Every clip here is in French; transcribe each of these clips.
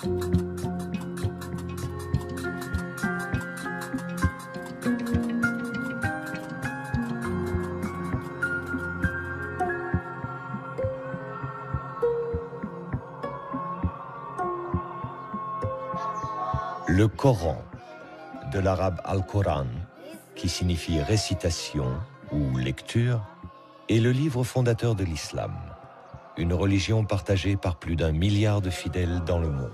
Le Coran, de l'arabe Al-Quran, qui signifie récitation ou lecture, est le livre fondateur de l'islam, une religion partagée par plus d'un milliard de fidèles dans le monde.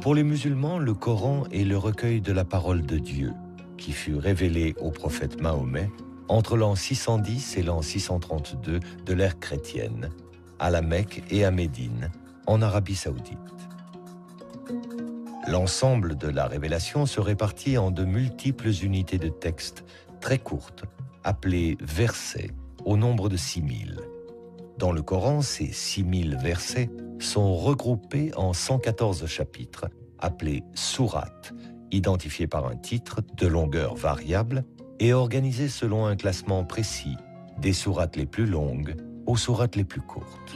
Pour les musulmans, le Coran est le recueil de la parole de Dieu, qui fut révélé au prophète Mahomet entre l'an 610 et l'an 632 de l'ère chrétienne, à la Mecque et à Médine, en Arabie saoudite. L'ensemble de la révélation se répartit en de multiples unités de texte très courtes, appelées versets, au nombre de 6000. Dans le Coran, ces 6000 versets sont regroupés en 114 chapitres, appelés sourates, identifiés par un titre de longueur variable et organisés selon un classement précis, des sourates les plus longues aux sourates les plus courtes.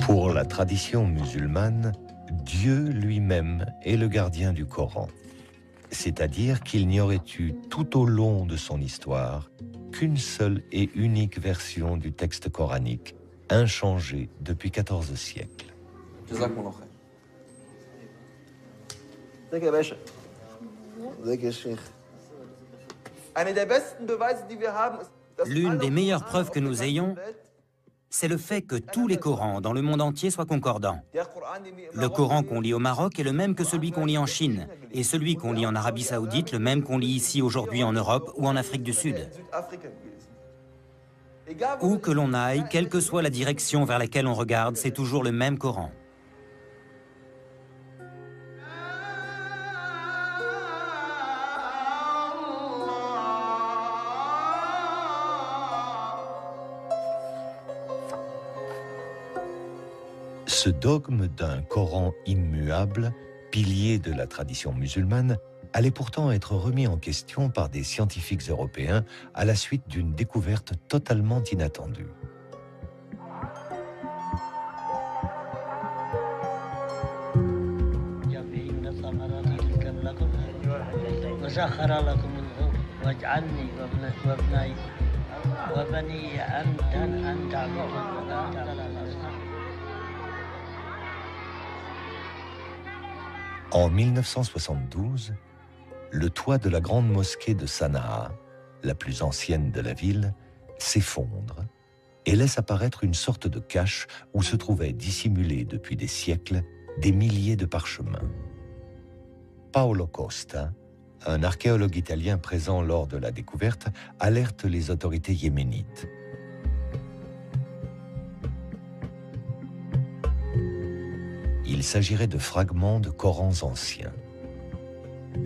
Pour la tradition musulmane, Dieu lui-même est le gardien du Coran. C'est-à-dire qu'il n'y aurait eu tout au long de son histoire qu'une seule et unique version du texte coranique, inchangée depuis 14 siècles. L'une des meilleures preuves que nous ayons, c'est le fait que tous les Corans dans le monde entier soient concordants. Le Coran qu'on lit au Maroc est le même que celui qu'on lit en Chine, et celui qu'on lit en Arabie saoudite le même qu'on lit ici aujourd'hui en Europe ou en Afrique du Sud. Où que l'on aille, quelle que soit la direction vers laquelle on regarde, c'est toujours le même Coran. Ce dogme d'un Coran immuable, pilier de la tradition musulmane, allait pourtant être remis en question par des scientifiques européens à la suite d'une découverte totalement inattendue. En 1972, le toit de la grande mosquée de Sanaa, la plus ancienne de la ville, s'effondre et laisse apparaître une sorte de cache où se trouvaient dissimulés depuis des siècles des milliers de parchemins. Paolo Costa, un archéologue italien présent lors de la découverte, alerte les autorités yéménites. Il s'agirait de fragments de Corans anciens.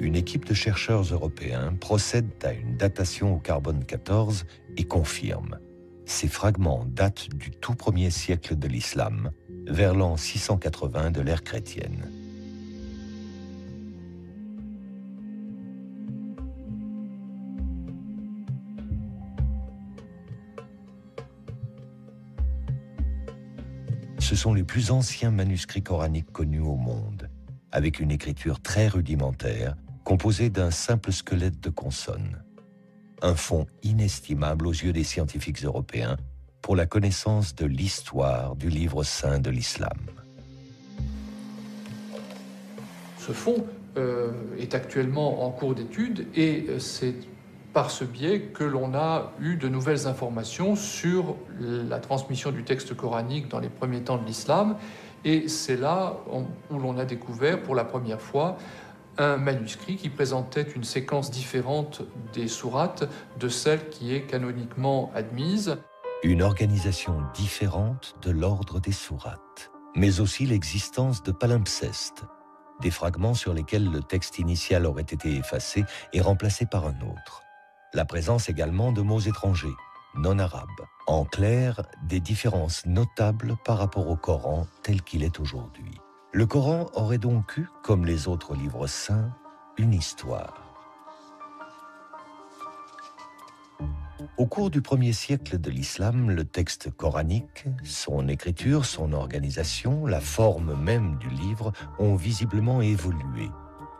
Une équipe de chercheurs européens procède à une datation au carbone 14 et confirme. Ces fragments datent du tout premier siècle de l'islam, vers l'an 680 de l'ère chrétienne. Sont les plus anciens manuscrits coraniques connus au monde, avec une écriture très rudimentaire, composée d'un simple squelette de consonnes. Un fonds inestimable aux yeux des scientifiques européens pour la connaissance de l'histoire du livre saint de l'islam. Ce fonds euh, est actuellement en cours d'étude et euh, c'est par ce biais que l'on a eu de nouvelles informations sur la transmission du texte coranique dans les premiers temps de l'islam. Et c'est là où l'on a découvert pour la première fois un manuscrit qui présentait une séquence différente des sourates de celle qui est canoniquement admise. Une organisation différente de l'ordre des sourates, mais aussi l'existence de palimpsestes, des fragments sur lesquels le texte initial aurait été effacé et remplacé par un autre. La présence également de mots étrangers, non arabes. En clair, des différences notables par rapport au Coran tel qu'il est aujourd'hui. Le Coran aurait donc eu, comme les autres livres saints, une histoire. Au cours du premier siècle de l'islam, le texte coranique, son écriture, son organisation, la forme même du livre ont visiblement évolué.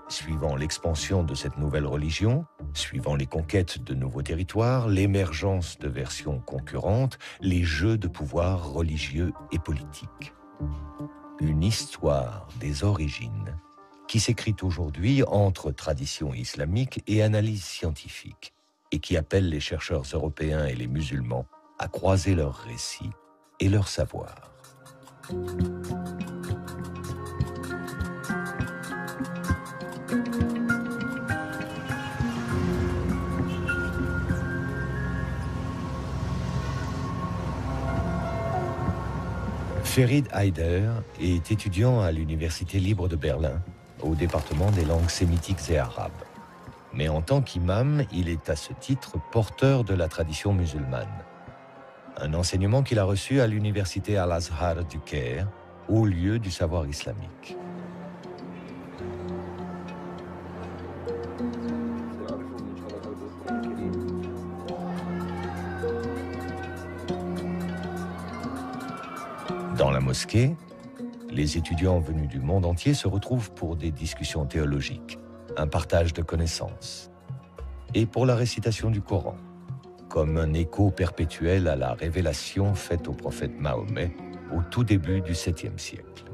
Suivant l'expansion de cette nouvelle religion, suivant les conquêtes de nouveaux territoires, l'émergence de versions concurrentes, les jeux de pouvoir religieux et politiques. Une histoire des origines qui s'écrit aujourd'hui entre tradition islamique et analyse scientifique et qui appelle les chercheurs européens et les musulmans à croiser leurs récits et leurs savoirs. Ferid Haider est étudiant à l'Université libre de Berlin, au département des langues sémitiques et arabes mais en tant qu'imam, il est à ce titre porteur de la tradition musulmane. Un enseignement qu'il a reçu à l'université Al-Azhar du Caire, au lieu du savoir islamique. Les étudiants venus du monde entier se retrouvent pour des discussions théologiques un partage de connaissances, et pour la récitation du Coran, comme un écho perpétuel à la révélation faite au prophète Mahomet au tout début du 7e siècle.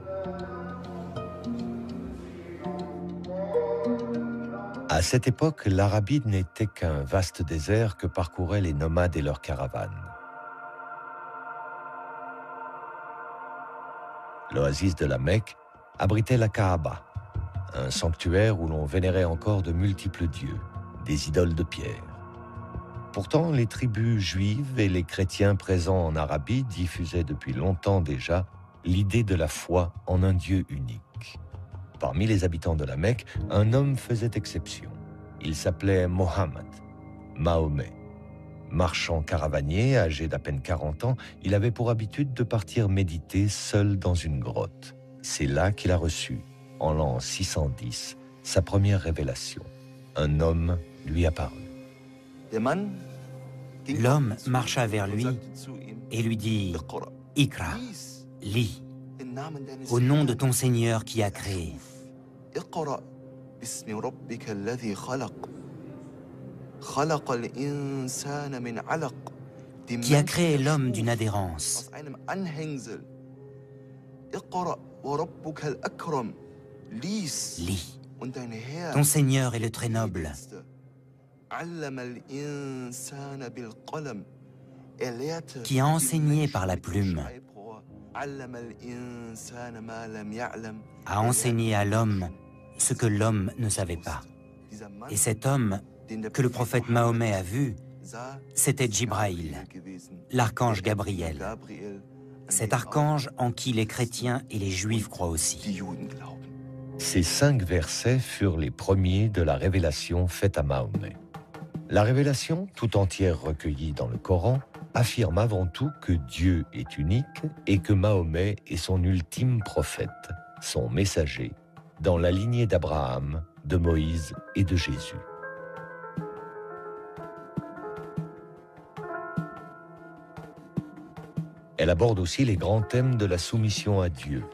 À cette époque, l'Arabie n'était qu'un vaste désert que parcouraient les nomades et leurs caravanes. L'oasis de la Mecque abritait la Kaaba, un sanctuaire où l'on vénérait encore de multiples dieux, des idoles de pierre. Pourtant, les tribus juives et les chrétiens présents en Arabie diffusaient depuis longtemps déjà l'idée de la foi en un Dieu unique. Parmi les habitants de la Mecque, un homme faisait exception. Il s'appelait Mohammed, Mahomet. Marchand caravanier, âgé d'à peine 40 ans, il avait pour habitude de partir méditer seul dans une grotte. C'est là qu'il a reçu en l'an 610, sa première révélation. Un homme lui apparut. L'homme marcha vers lui et lui dit Ikra, lis, au nom de ton Seigneur qui a créé. Qui a créé l'homme d'une adhérence. Lis. Ton Seigneur est le très noble. Qui a enseigné par la plume, a enseigné à l'homme ce que l'homme ne savait pas. Et cet homme que le prophète Mahomet a vu, c'était Jibraïl, l'archange Gabriel, cet archange en qui les chrétiens et les juifs croient aussi. Ces cinq versets furent les premiers de la révélation faite à Mahomet. La révélation, tout entière recueillie dans le Coran, affirme avant tout que Dieu est unique et que Mahomet est son ultime prophète, son messager, dans la lignée d'Abraham, de Moïse et de Jésus. Elle aborde aussi les grands thèmes de la soumission à Dieu,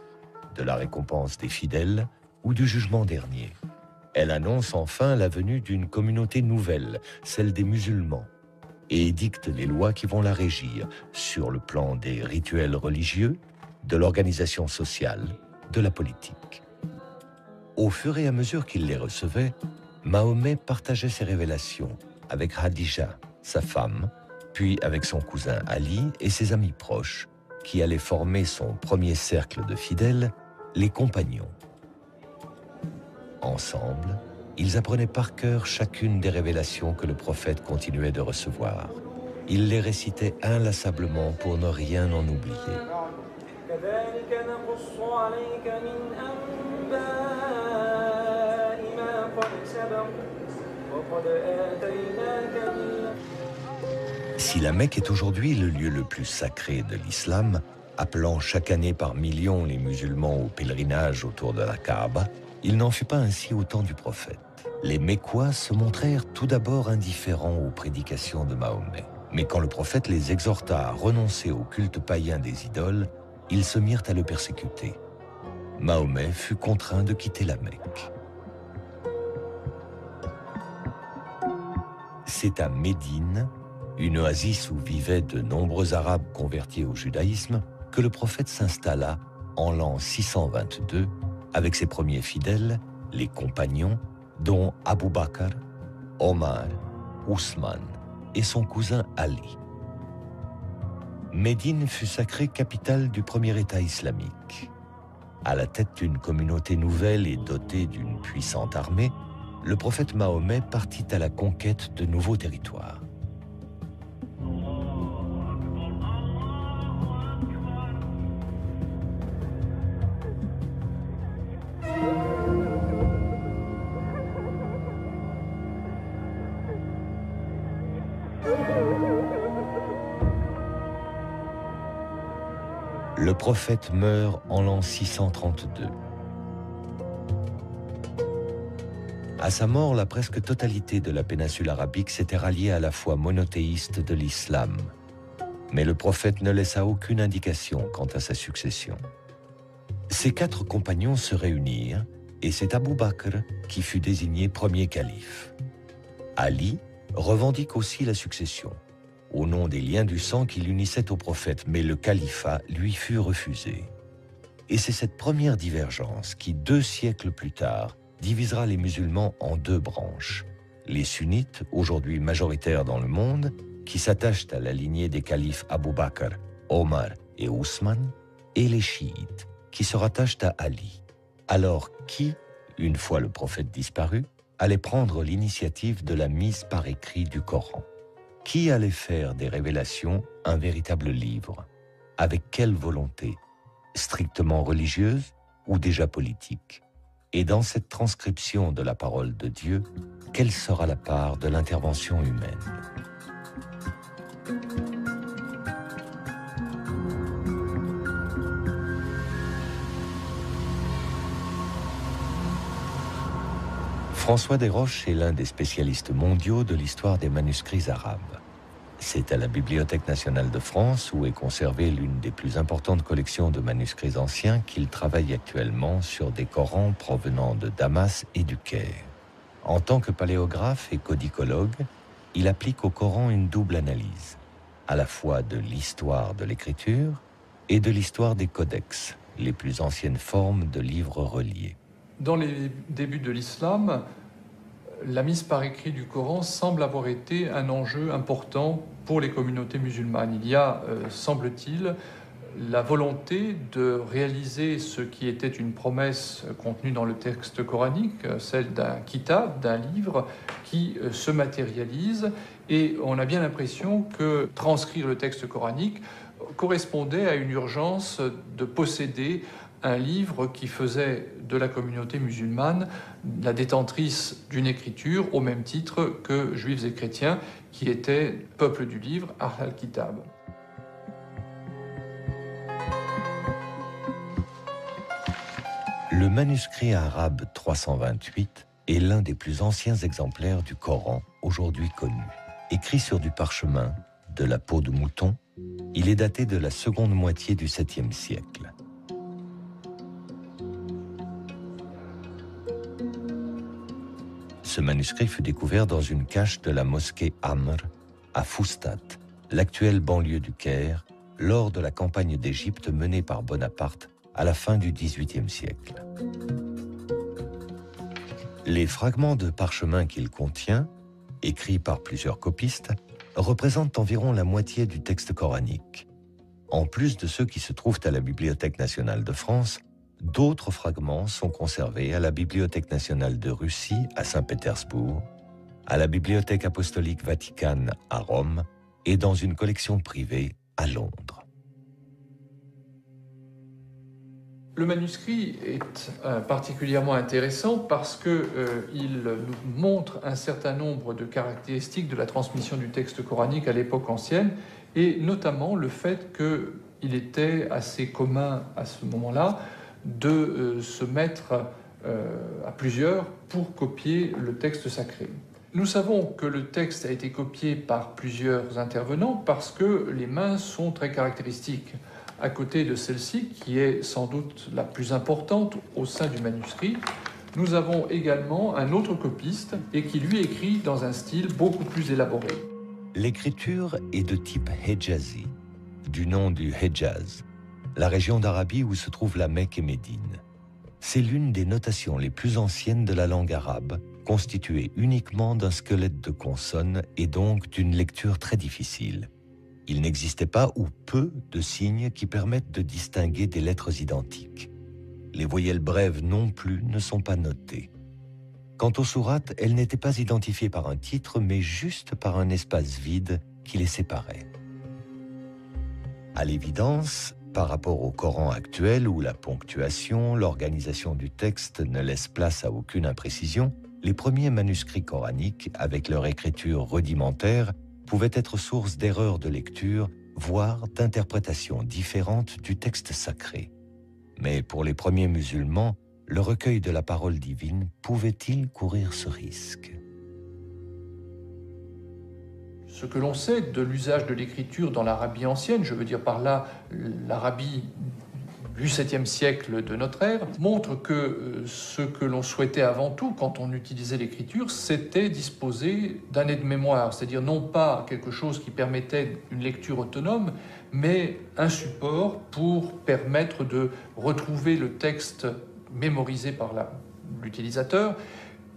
de la récompense des fidèles ou du jugement dernier. Elle annonce enfin la venue d'une communauté nouvelle, celle des musulmans, et édicte les lois qui vont la régir sur le plan des rituels religieux, de l'organisation sociale, de la politique. Au fur et à mesure qu'il les recevait, Mahomet partageait ses révélations avec Hadija, sa femme, puis avec son cousin Ali et ses amis proches, qui allaient former son premier cercle de fidèles, les compagnons. Ensemble, ils apprenaient par cœur chacune des révélations que le prophète continuait de recevoir. Ils les récitaient inlassablement pour ne rien en oublier. Si la Mecque est aujourd'hui le lieu le plus sacré de l'islam, appelant chaque année par millions les musulmans au pèlerinage autour de la Kaaba, il n'en fut pas ainsi au temps du prophète. Les Mécois se montrèrent tout d'abord indifférents aux prédications de Mahomet. Mais quand le prophète les exhorta à renoncer au culte païen des idoles, ils se mirent à le persécuter. Mahomet fut contraint de quitter la Mecque. C'est à Médine, une oasis où vivaient de nombreux Arabes convertis au judaïsme, que le prophète s'installa en l'an 622 avec ses premiers fidèles, les compagnons, dont Abu Bakr, Omar, Ousmane et son cousin Ali. Médine fut sacrée capitale du premier État islamique. À la tête d'une communauté nouvelle et dotée d'une puissante armée, le prophète Mahomet partit à la conquête de nouveaux territoires. Le prophète meurt en l'an 632. À sa mort, la presque totalité de la péninsule arabique s'était ralliée à la foi monothéiste de l'islam. Mais le prophète ne laissa aucune indication quant à sa succession. Ses quatre compagnons se réunirent et c'est Abu Bakr qui fut désigné premier calife. Ali revendique aussi la succession au nom des liens du sang qui l'unissaient au prophète, mais le califat lui fut refusé. Et c'est cette première divergence qui, deux siècles plus tard, divisera les musulmans en deux branches. Les sunnites, aujourd'hui majoritaires dans le monde, qui s'attachent à la lignée des califes Abu Bakr, Omar et Ousmane, et les chiites, qui se rattachent à Ali. Alors qui, une fois le prophète disparu, allait prendre l'initiative de la mise par écrit du Coran? Qui allait faire des révélations un véritable livre? Avec quelle volonté? Strictement religieuse ou déjà politique? Et dans cette transcription de la parole de Dieu, quelle sera la part de l'intervention humaine? François Desroches est l'un des spécialistes mondiaux de l'histoire des manuscrits arabes. C'est à la Bibliothèque nationale de France, où est conservée l'une des plus importantes collections de manuscrits anciens, qu'il travaille actuellement sur des Corans provenant de Damas et du Caire. En tant que paléographe et codicologue, il applique au Coran une double analyse, à la fois de l'histoire de l'écriture et de l'histoire des codex, les plus anciennes formes de livres reliés. Dans les débuts de l'islam, la mise par écrit du Coran semble avoir été un enjeu important pour les communautés musulmanes. Il y a, euh, semble-t-il, la volonté de réaliser ce qui était une promesse contenue dans le texte coranique, celle d'un kitab, d'un livre qui euh, se matérialise. Et on a bien l'impression que transcrire le texte coranique correspondait à une urgence de posséder un livre qui faisait de la communauté musulmane la détentrice d'une écriture au même titre que juifs et chrétiens qui étaient peuple du livre, Ahl-al-Kitab. Le manuscrit arabe 328 est l'un des plus anciens exemplaires du Coran aujourd'hui connu. Écrit sur du parchemin, de la peau de mouton, il est daté de la seconde moitié du 7e siècle. Ce manuscrit fut découvert dans une cache de la mosquée Amr à Foustat, l'actuelle banlieue du Caire, lors de la campagne d'Égypte menée par Bonaparte à la fin du XVIIIe siècle. Les fragments de parchemin qu'il contient, écrits par plusieurs copistes, représentent environ la moitié du texte coranique. En plus de ceux qui se trouvent à la Bibliothèque nationale de France, D'autres fragments sont conservés à la Bibliothèque nationale de Russie à Saint-Pétersbourg, à la Bibliothèque apostolique Vaticane à Rome et dans une collection privée à Londres. Le manuscrit est euh, particulièrement intéressant parce qu'il euh, nous montre un certain nombre de caractéristiques de la transmission du texte coranique à l'époque ancienne, et notamment le fait qu'il était assez commun à ce moment-là de euh, se mettre à plusieurs pour copier le texte sacré. Nous savons que le texte a été copié par plusieurs intervenants parce que les mains sont très caractéristiques à côté de celle-ci, qui est sans doute la plus importante au sein du manuscrit, nous avons également un autre copiste et qui lui écrit dans un style beaucoup plus élaboré. L'écriture est de type Hejazi, du nom du Hejaz, la région d'Arabie où se trouve la Mecque et Médine. C'est l'une des notations les plus anciennes de la langue arabe, constituée uniquement d'un squelette de consonnes et donc d'une lecture très difficile il n'existait pas ou peu de signes qui permettent de distinguer des lettres identiques. Les voyelles brèves non plus ne sont pas notées. Quant aux sourates, elles n'étaient pas identifiées par un titre, mais juste par un espace vide qui les séparait. À l'évidence, par rapport au Coran actuel où la ponctuation, l'organisation du texte ne laisse place à aucune imprécision, les premiers manuscrits coraniques, avec leur écriture rudimentaire, pouvait être source d'erreurs de lecture, voire d'interprétations différentes du texte sacré. Mais pour les premiers musulmans, le recueil de la parole divine pouvait-il courir ce risque? Ce que l'on sait de l'usage de l'écriture dans l'Arabie ancienne, je veux dire par là l'Arabie du 7e siècle de notre ère, montre que euh, ce que l'on souhaitait avant tout quand on utilisait l'écriture, c'était disposer d'un aide-mémoire, c'est-à-dire non pas quelque chose qui permettait une lecture autonome, mais un support pour permettre de retrouver le texte mémorisé par l'utilisateur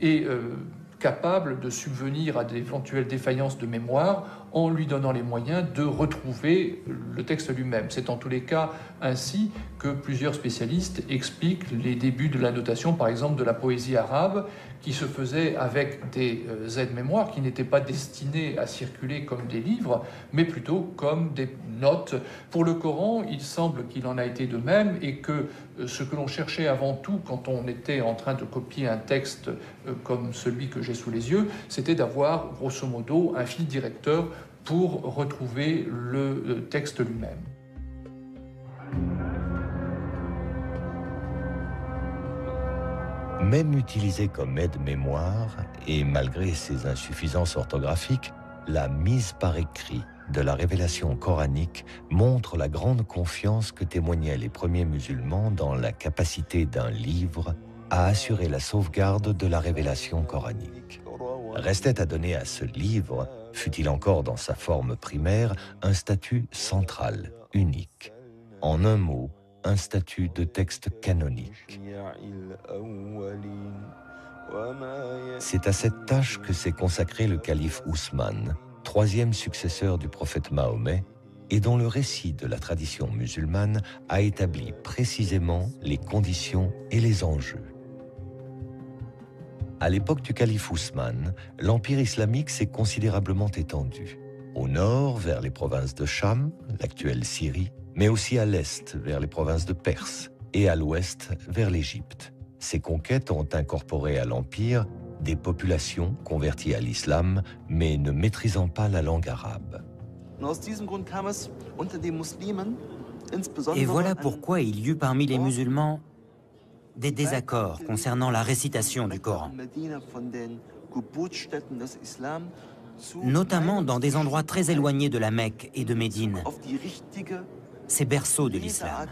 et euh, capable de subvenir à d'éventuelles défaillances de mémoire en lui donnant les moyens de retrouver le texte lui-même. C'est en tous les cas ainsi que plusieurs spécialistes expliquent les débuts de la notation, par exemple de la poésie arabe, qui se faisait avec des euh, aides-mémoires qui n'étaient pas destinées à circuler comme des livres, mais plutôt comme des notes. Pour le Coran, il semble qu'il en a été de même et que euh, ce que l'on cherchait avant tout quand on était en train de copier un texte euh, comme celui que j'ai sous les yeux, c'était d'avoir grosso modo un fil directeur pour retrouver le texte lui-même. Même utilisé comme aide-mémoire, et malgré ses insuffisances orthographiques, la mise par écrit de la révélation coranique montre la grande confiance que témoignaient les premiers musulmans dans la capacité d'un livre à assurer la sauvegarde de la révélation coranique. Restait à donner à ce livre, fut-il encore dans sa forme primaire, un statut central, unique. En un mot, un statut de texte canonique. C'est à cette tâche que s'est consacré le calife Ousmane, troisième successeur du prophète Mahomet, et dont le récit de la tradition musulmane a établi précisément les conditions et les enjeux. À l'époque du calife Ousmane, l'empire islamique s'est considérablement étendu. Au nord, vers les provinces de Cham, l'actuelle Syrie, mais aussi à l'est vers les provinces de Perse et à l'ouest vers l'Égypte. Ces conquêtes ont incorporé à l'Empire des populations converties à l'islam, mais ne maîtrisant pas la langue arabe. Et voilà pourquoi il y eut parmi les musulmans des désaccords concernant la récitation du Coran, notamment dans des endroits très éloignés de la Mecque et de Médine ces berceaux de l'islam.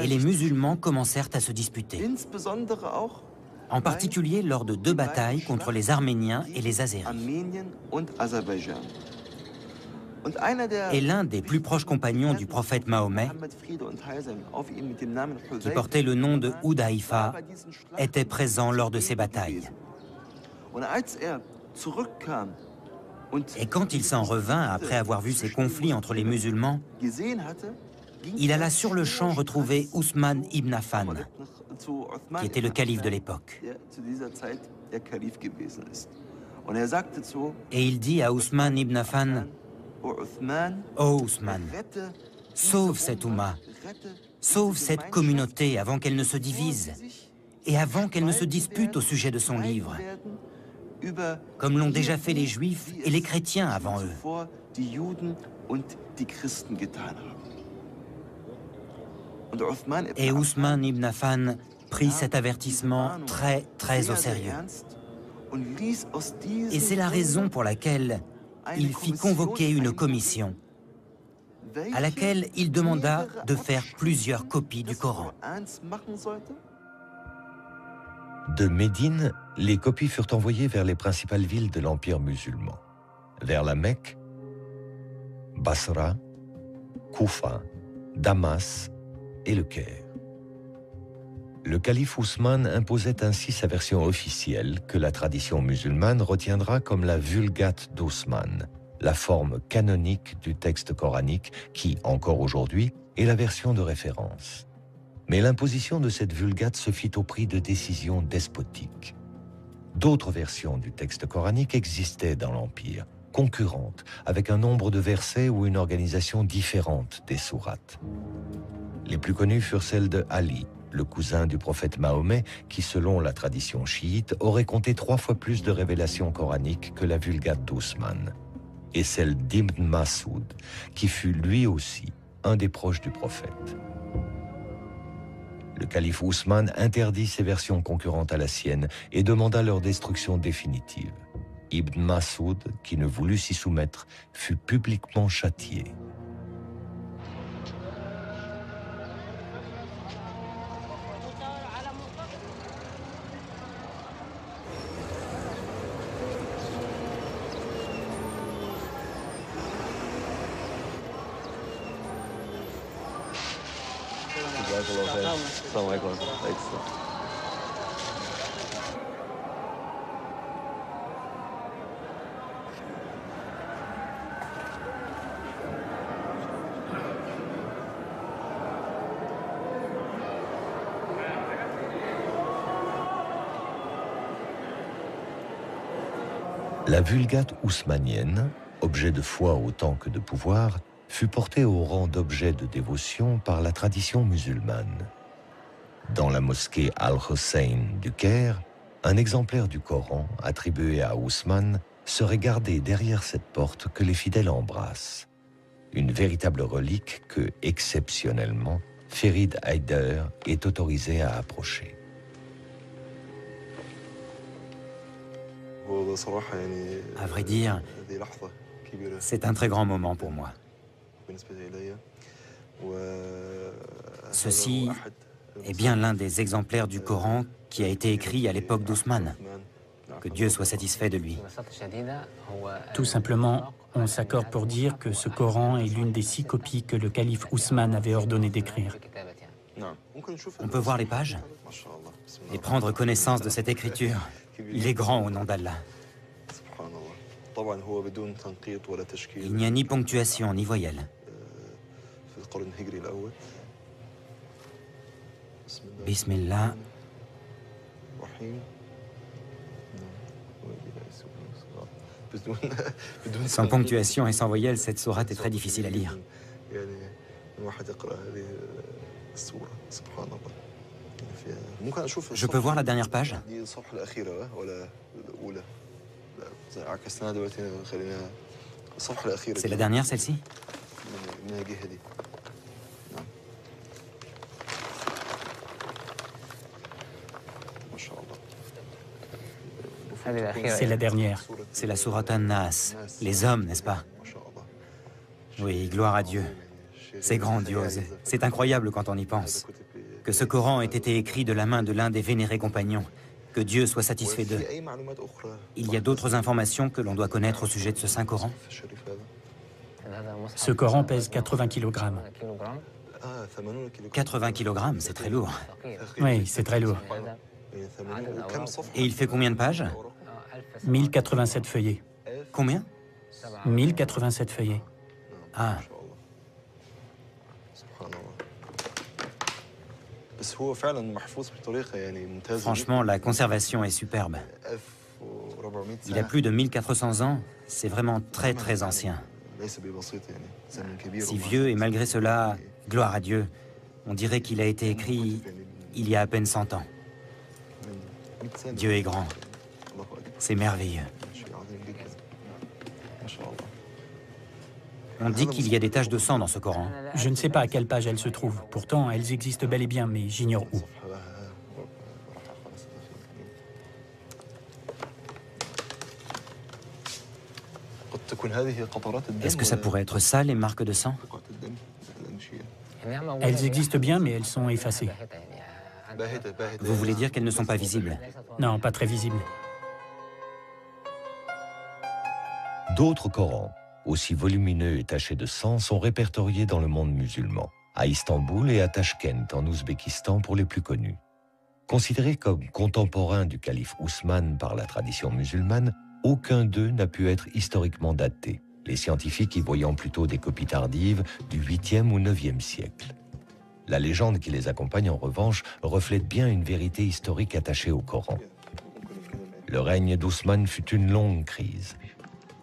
Et les musulmans commencèrent à se disputer, en particulier lors de deux batailles contre les Arméniens et les Azéris. Et l'un des plus proches compagnons du prophète Mahomet, qui portait le nom de Houdaïfa, était présent lors de ces batailles. Et quand il s'en revint après avoir vu ces conflits entre les musulmans, il alla sur le champ retrouver Ousmane ibn Affan, qui était le calife de l'époque. Et il dit à Ousmane ibn Affan, Ô Ousmane, Sauve cette Oumma, sauve cette communauté avant qu'elle ne se divise et avant qu'elle ne se dispute au sujet de son livre, comme l'ont déjà fait les Juifs et les chrétiens avant eux. Et Ousmane ibn Affan prit cet avertissement très, très au sérieux. Et c'est la raison pour laquelle il fit convoquer une commission à laquelle il demanda de faire plusieurs copies du Coran. De Médine, les copies furent envoyées vers les principales villes de l'Empire musulman, vers la Mecque, Basra, Koufa, Damas et le Caire. Le calife Ousmane imposait ainsi sa version officielle que la tradition musulmane retiendra comme la Vulgate d'Ousmane, la forme canonique du texte coranique qui, encore aujourd'hui, est la version de référence. Mais l'imposition de cette Vulgate se fit au prix de décisions despotiques. D'autres versions du texte coranique existaient dans l'Empire, concurrentes, avec un nombre de versets ou une organisation différente des sourates. Les plus connues furent celles de Ali, le cousin du prophète Mahomet, qui, selon la tradition chiite, aurait compté trois fois plus de révélations coraniques que la Vulgate d'Ousmane, et celle d'Ibn Masoud, qui fut lui aussi un des proches du prophète. Le calife Ousmane interdit ces versions concurrentes à la sienne et demanda leur destruction définitive. Ibn Masoud, qui ne voulut s'y soumettre, fut publiquement châtié. La Vulgate ousmanienne, objet de foi autant que de pouvoir, fut portée au rang d'objet de dévotion par la tradition musulmane. Dans la mosquée Al-Hussein du Caire, un exemplaire du Coran attribué à Ousmane serait gardé derrière cette porte que les fidèles embrassent. Une véritable relique que, exceptionnellement, Ferid Haider est autorisé à approcher. À vrai dire, c'est un très grand moment pour moi. Ceci est bien l'un des exemplaires du Coran qui a été écrit à l'époque d'Ousmane. Que Dieu soit satisfait de lui. Tout simplement, on s'accorde pour dire que ce Coran est l'une des six copies que le calife Ousmane avait ordonné d'écrire. On peut voir les pages et prendre connaissance de cette écriture. Il est grand au nom d'Allah. Il n'y a ni ponctuation ni voyelle. Bismillah. Sans ponctuation et sans voyelle, cette sourate est très difficile à lire. Je peux voir la dernière page C'est la dernière, celle-ci C'est la dernière. C'est la sourate An-Nas. Les hommes, n'est-ce pas? Oui, gloire à Dieu. C'est grandiose. C'est incroyable quand on y pense. Que ce Coran ait été écrit de la main de l'un des vénérés compagnons. Que Dieu soit satisfait d'eux. Il y a d'autres informations que l'on doit connaître au sujet de ce Saint Coran? Ce Coran pèse 80 kg. 80 kg, c'est très lourd. Oui, c'est très lourd. Et il fait combien de pages? 1087 feuillets. Combien? 1087 feuillets. Ah. Franchement, la conservation est superbe. Il a plus de 1400 ans, c'est vraiment très très ancien. Si vieux et malgré cela, gloire à Dieu, on dirait qu'il a été écrit il y a à peine 100 ans. Dieu est grand. C'est merveilleux. On dit qu'il y a des taches de sang dans ce Coran. Je ne sais pas à quelle page elles se trouvent. Pourtant, elles existent bel et bien, mais j'ignore où. Est-ce que ça pourrait être ça, les marques de sang? Elles existent bien, mais elles sont effacées. Vous voulez dire qu'elles ne sont pas visibles? Non, pas très visibles. D'autres Corans, aussi volumineux et tachés de sang, sont répertoriés dans le monde musulman, à Istanbul et à Tashkent, en Ouzbékistan pour les plus connus. Considérés comme contemporains du calife Ousmane par la tradition musulmane, aucun d'eux n'a pu être historiquement daté, les scientifiques y voyant plutôt des copies tardives du 8e ou 9e siècle. La légende qui les accompagne, en revanche, reflète bien une vérité historique attachée au Coran. Le règne d'Ousmane fut une longue crise.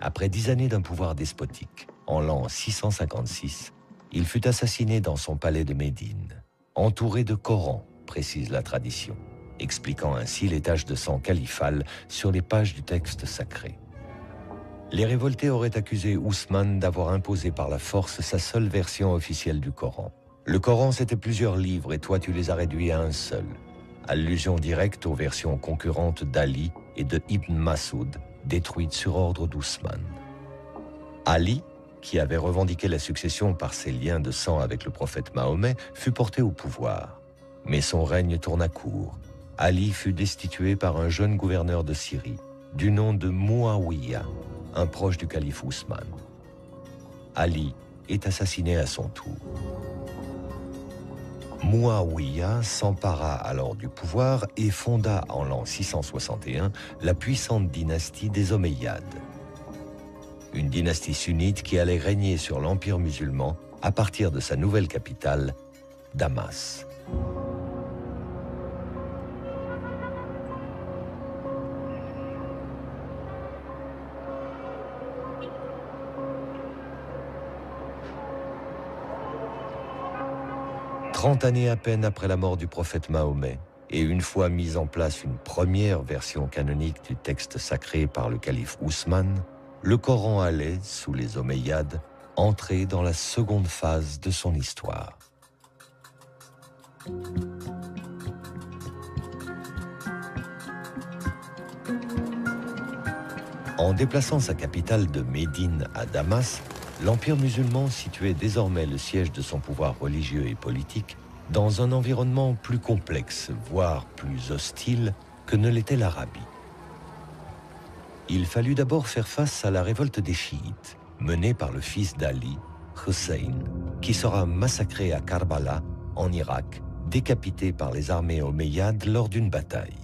Après dix années d'un pouvoir despotique, en l'an 656, il fut assassiné dans son palais de Médine, entouré de Corans, précise la tradition, expliquant ainsi les taches de sang califales sur les pages du texte sacré. Les révoltés auraient accusé Ousmane d'avoir imposé par la force sa seule version officielle du Coran. Le Coran, c'était plusieurs livres et toi, tu les as réduits à un seul. Allusion directe aux versions concurrentes d'Ali et de Ibn Masoud, détruites sur ordre d'Ousmane. Ali, qui avait revendiqué la succession par ses liens de sang avec le prophète Mahomet, fut porté au pouvoir. Mais son règne tourna court. Ali fut destitué par un jeune gouverneur de Syrie, du nom de Muawiyah, un proche du calife Ousmane. Ali est assassiné à son tour. Muawiyah s'empara alors du pouvoir et fonda en l'an 661 la puissante dynastie des Omeyyades. Une dynastie sunnite qui allait régner sur l'empire musulman à partir de sa nouvelle capitale, Damas. Trente années à peine après la mort du prophète Mahomet, et une fois mise en place une première version canonique du texte sacré par le calife Ousmane, le Coran allait, sous les Omeyyades, entrer dans la seconde phase de son histoire. En déplaçant sa capitale de Médine à Damas, l'Empire musulman situait désormais le siège de son pouvoir religieux et politique dans un environnement plus complexe, voire plus hostile que ne l'était l'Arabie. Il fallut d'abord faire face à la révolte des chiites, menée par le fils d'Ali, Hussein, qui sera massacré à Karbala, en Irak, décapité par les armées omeyyades lors d'une bataille.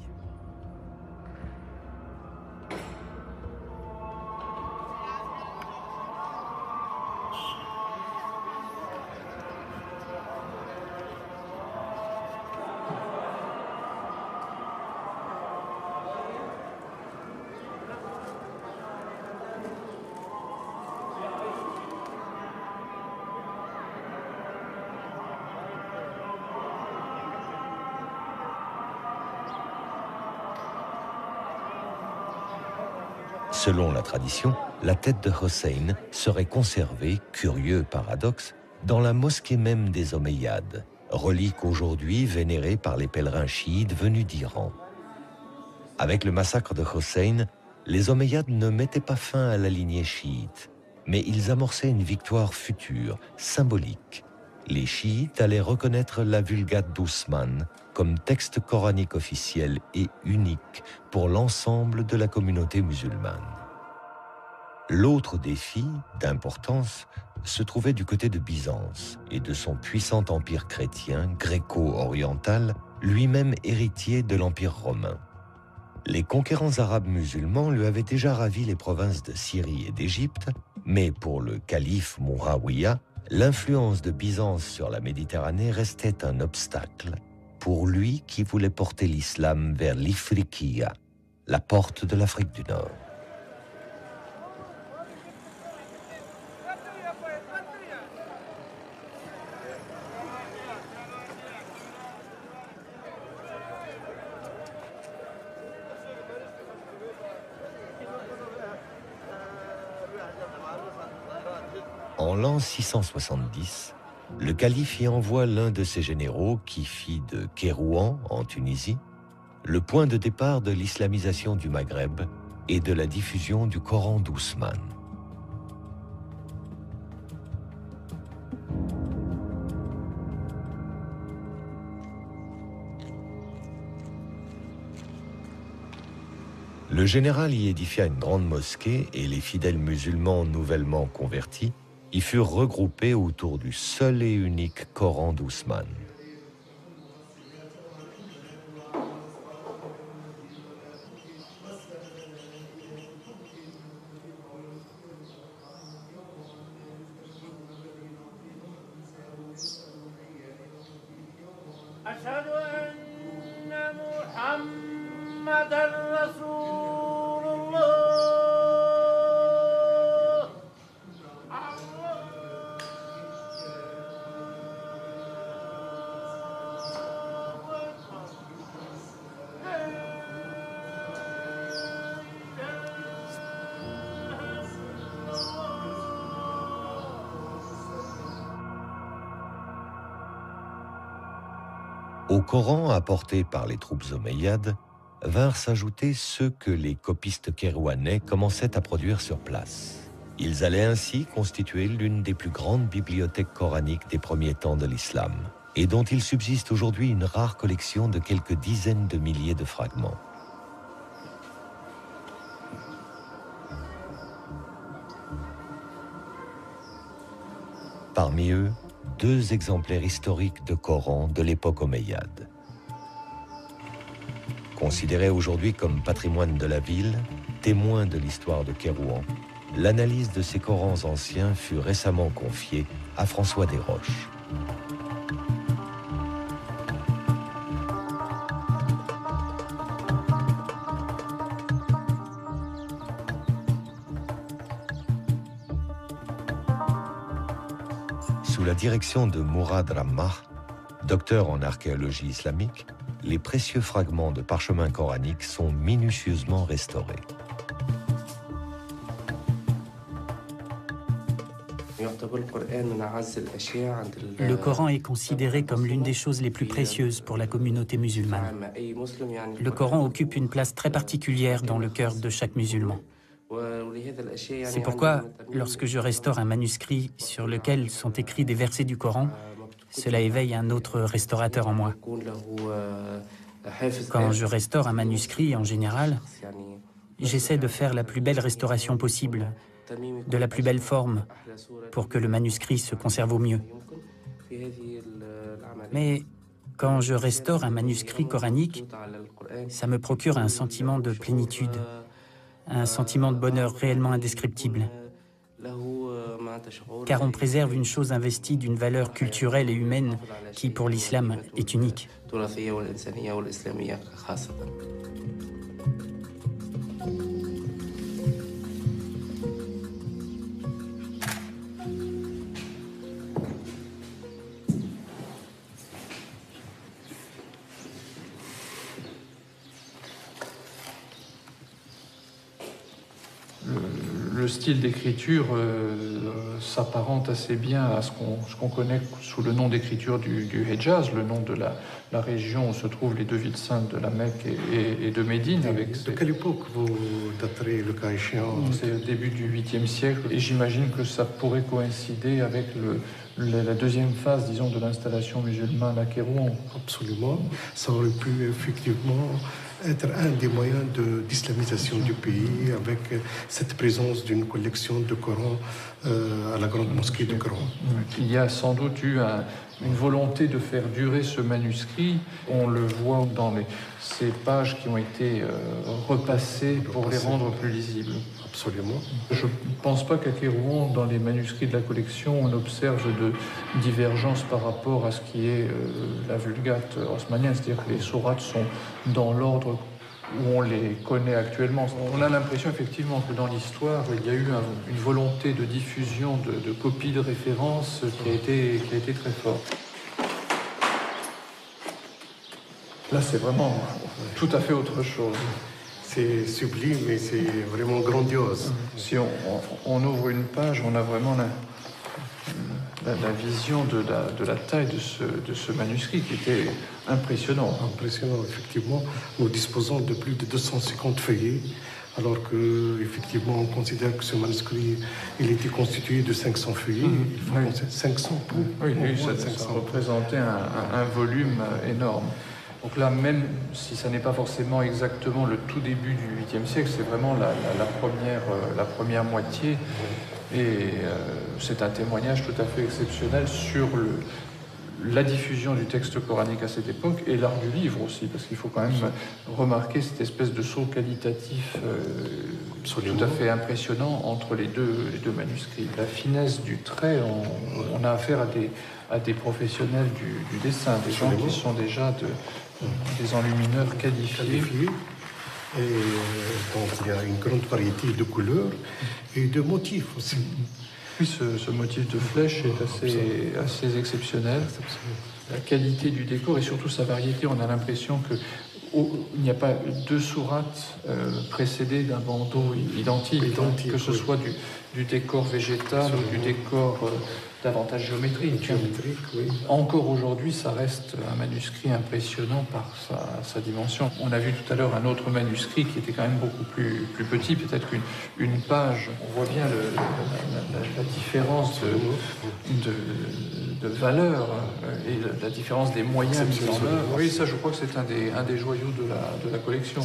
Selon la tradition, la tête de Hossein serait conservée, curieux paradoxe, dans la mosquée même des Omeyyades, relique aujourd'hui vénérée par les pèlerins chiites venus d'Iran. Avec le massacre de Hossein, les Omeyyades ne mettaient pas fin à la lignée chiite, mais ils amorçaient une victoire future, symbolique. Les chiites allaient reconnaître la Vulgate d'Ousmane comme texte coranique officiel et unique pour l'ensemble de la communauté musulmane. L'autre défi, d'importance, se trouvait du côté de Byzance et de son puissant empire chrétien gréco-oriental, lui-même héritier de l'empire romain. Les conquérants arabes musulmans lui avaient déjà ravi les provinces de Syrie et d'Égypte, mais pour le calife Muawiyah, l'influence de Byzance sur la Méditerranée restait un obstacle pour lui qui voulait porter l'islam vers l'Ifriqiya, la porte de l'Afrique du Nord. En l'an 670, le calife y envoie l'un de ses généraux qui fit de Kérouan, en Tunisie, le point de départ de l'islamisation du Maghreb et de la diffusion du Coran d'Ousmane. Le général y édifia une grande mosquée et les fidèles musulmans nouvellement convertis y furent regroupés autour du seul et unique Coran d'Ousmane. Coran apporté par les troupes omeyyades vinrent s'ajouter ceux que les copistes kérouanais commençaient à produire sur place. Ils allaient ainsi constituer l'une des plus grandes bibliothèques coraniques des premiers temps de l'islam, et dont il subsiste aujourd'hui une rare collection de quelques dizaines de milliers de fragments. Parmi eux, deux exemplaires historiques de Coran de l'époque omeyyade. Considéré aujourd'hui comme patrimoine de la ville, témoin de l'histoire de Kérouan, l'analyse de ces Corans anciens fut récemment confiée à François Desroches. Direction de Mourad Rammah, docteur en archéologie islamique, les précieux fragments de parchemins coraniques sont minutieusement restaurés. Le Coran est considéré comme l'une des choses les plus précieuses pour la communauté musulmane. Le Coran occupe une place très particulière dans le cœur de chaque musulman. C'est pourquoi, lorsque je restaure un manuscrit sur lequel sont écrits des versets du Coran, cela éveille un autre restaurateur en moi. Quand je restaure un manuscrit, en général, j'essaie de faire la plus belle restauration possible, de la plus belle forme, pour que le manuscrit se conserve au mieux. Mais quand je restaure un manuscrit coranique, ça me procure un sentiment de plénitude, un sentiment de bonheur réellement indescriptible. Car on préserve une chose investie d'une valeur culturelle et humaine qui, pour l'islam, est unique. Style d'écriture euh, s'apparente assez bien à ce qu'on connaît sous le nom d'écriture du, du, Hejaz, le nom de la, la, région où se trouvent les deux villes saintes de la Mecque et, et, et de Médine. Avec de quelle époque vous daterez le cas échéant C'est au début du 8e siècle et j'imagine que ça pourrait coïncider avec le, la deuxième phase, disons, de l'installation musulmane à Kérouan. Absolument. Ça aurait pu effectivement être un des moyens d'islamisation du pays avec cette présence d'une collection de Coran euh, à la grande mosquée de Coran. Il y a sans doute eu un, une volonté de faire durer ce manuscrit. On le voit dans les, ces pages qui ont été euh, repassées pour les rendre plus lisibles. Absolument. Je ne pense pas qu'à Kérouan, dans les manuscrits de la collection, on observe de divergence par rapport à ce qui est euh, la vulgate haussmannienne, c'est-à-dire que les sourates sont dans l'ordre où on les connaît actuellement. On a l'impression effectivement que dans l'histoire, il y a eu un, une volonté de diffusion de, de copies de références qui a été, qui a été très forte. Là, c'est vraiment tout à fait autre chose. C'est sublime et c'est vraiment grandiose. Si on, ouvre une page, on a vraiment la, vision de la, de la taille de ce, de ce, manuscrit qui était impressionnant. Impressionnant, effectivement. Nous disposons de plus de 250 feuillets, alors que effectivement on considère que ce manuscrit il était constitué de 500 feuillets. Mmh. Il faut 500 Oui, ça, représentait un, un, volume énorme. Donc là, même si ça n'est pas forcément exactement le tout début du 8e siècle, c'est vraiment la, la, première, euh, la première moitié. Et euh, c'est un témoignage tout à fait exceptionnel sur le, la diffusion du texte coranique à cette époque et l'art du livre aussi, parce qu'il faut quand même remarquer cette espèce de saut qualitatif euh, tout à fait impressionnant entre les deux, les deux manuscrits. La finesse du trait, on, a affaire à des, à des professionnels du, dessin, des gens qui sont déjà de, des enlumineurs qualifiés. Et donc il y a une grande variété de couleurs et de motifs aussi. Oui, ce, motif de flèche est assez, assez exceptionnel. La qualité du décor et surtout sa variété, on a l'impression que il n'y a pas deux sourates euh, précédées d'un bandeau identique, que ce soit du, du, décor végétal ou du décor euh, davantage géométrique. Géométrique, oui. Encore aujourd'hui, ça reste un manuscrit impressionnant par sa, dimension. On a vu tout à l'heure un autre manuscrit qui était quand même beaucoup plus, plus petit, peut-être une, une page. On voit bien le, la, différence de, de, valeur euh, et la, différence des moyens mis en œuvre. Oui, ça, je crois que c'est un des, un des joyaux de la, de la collection.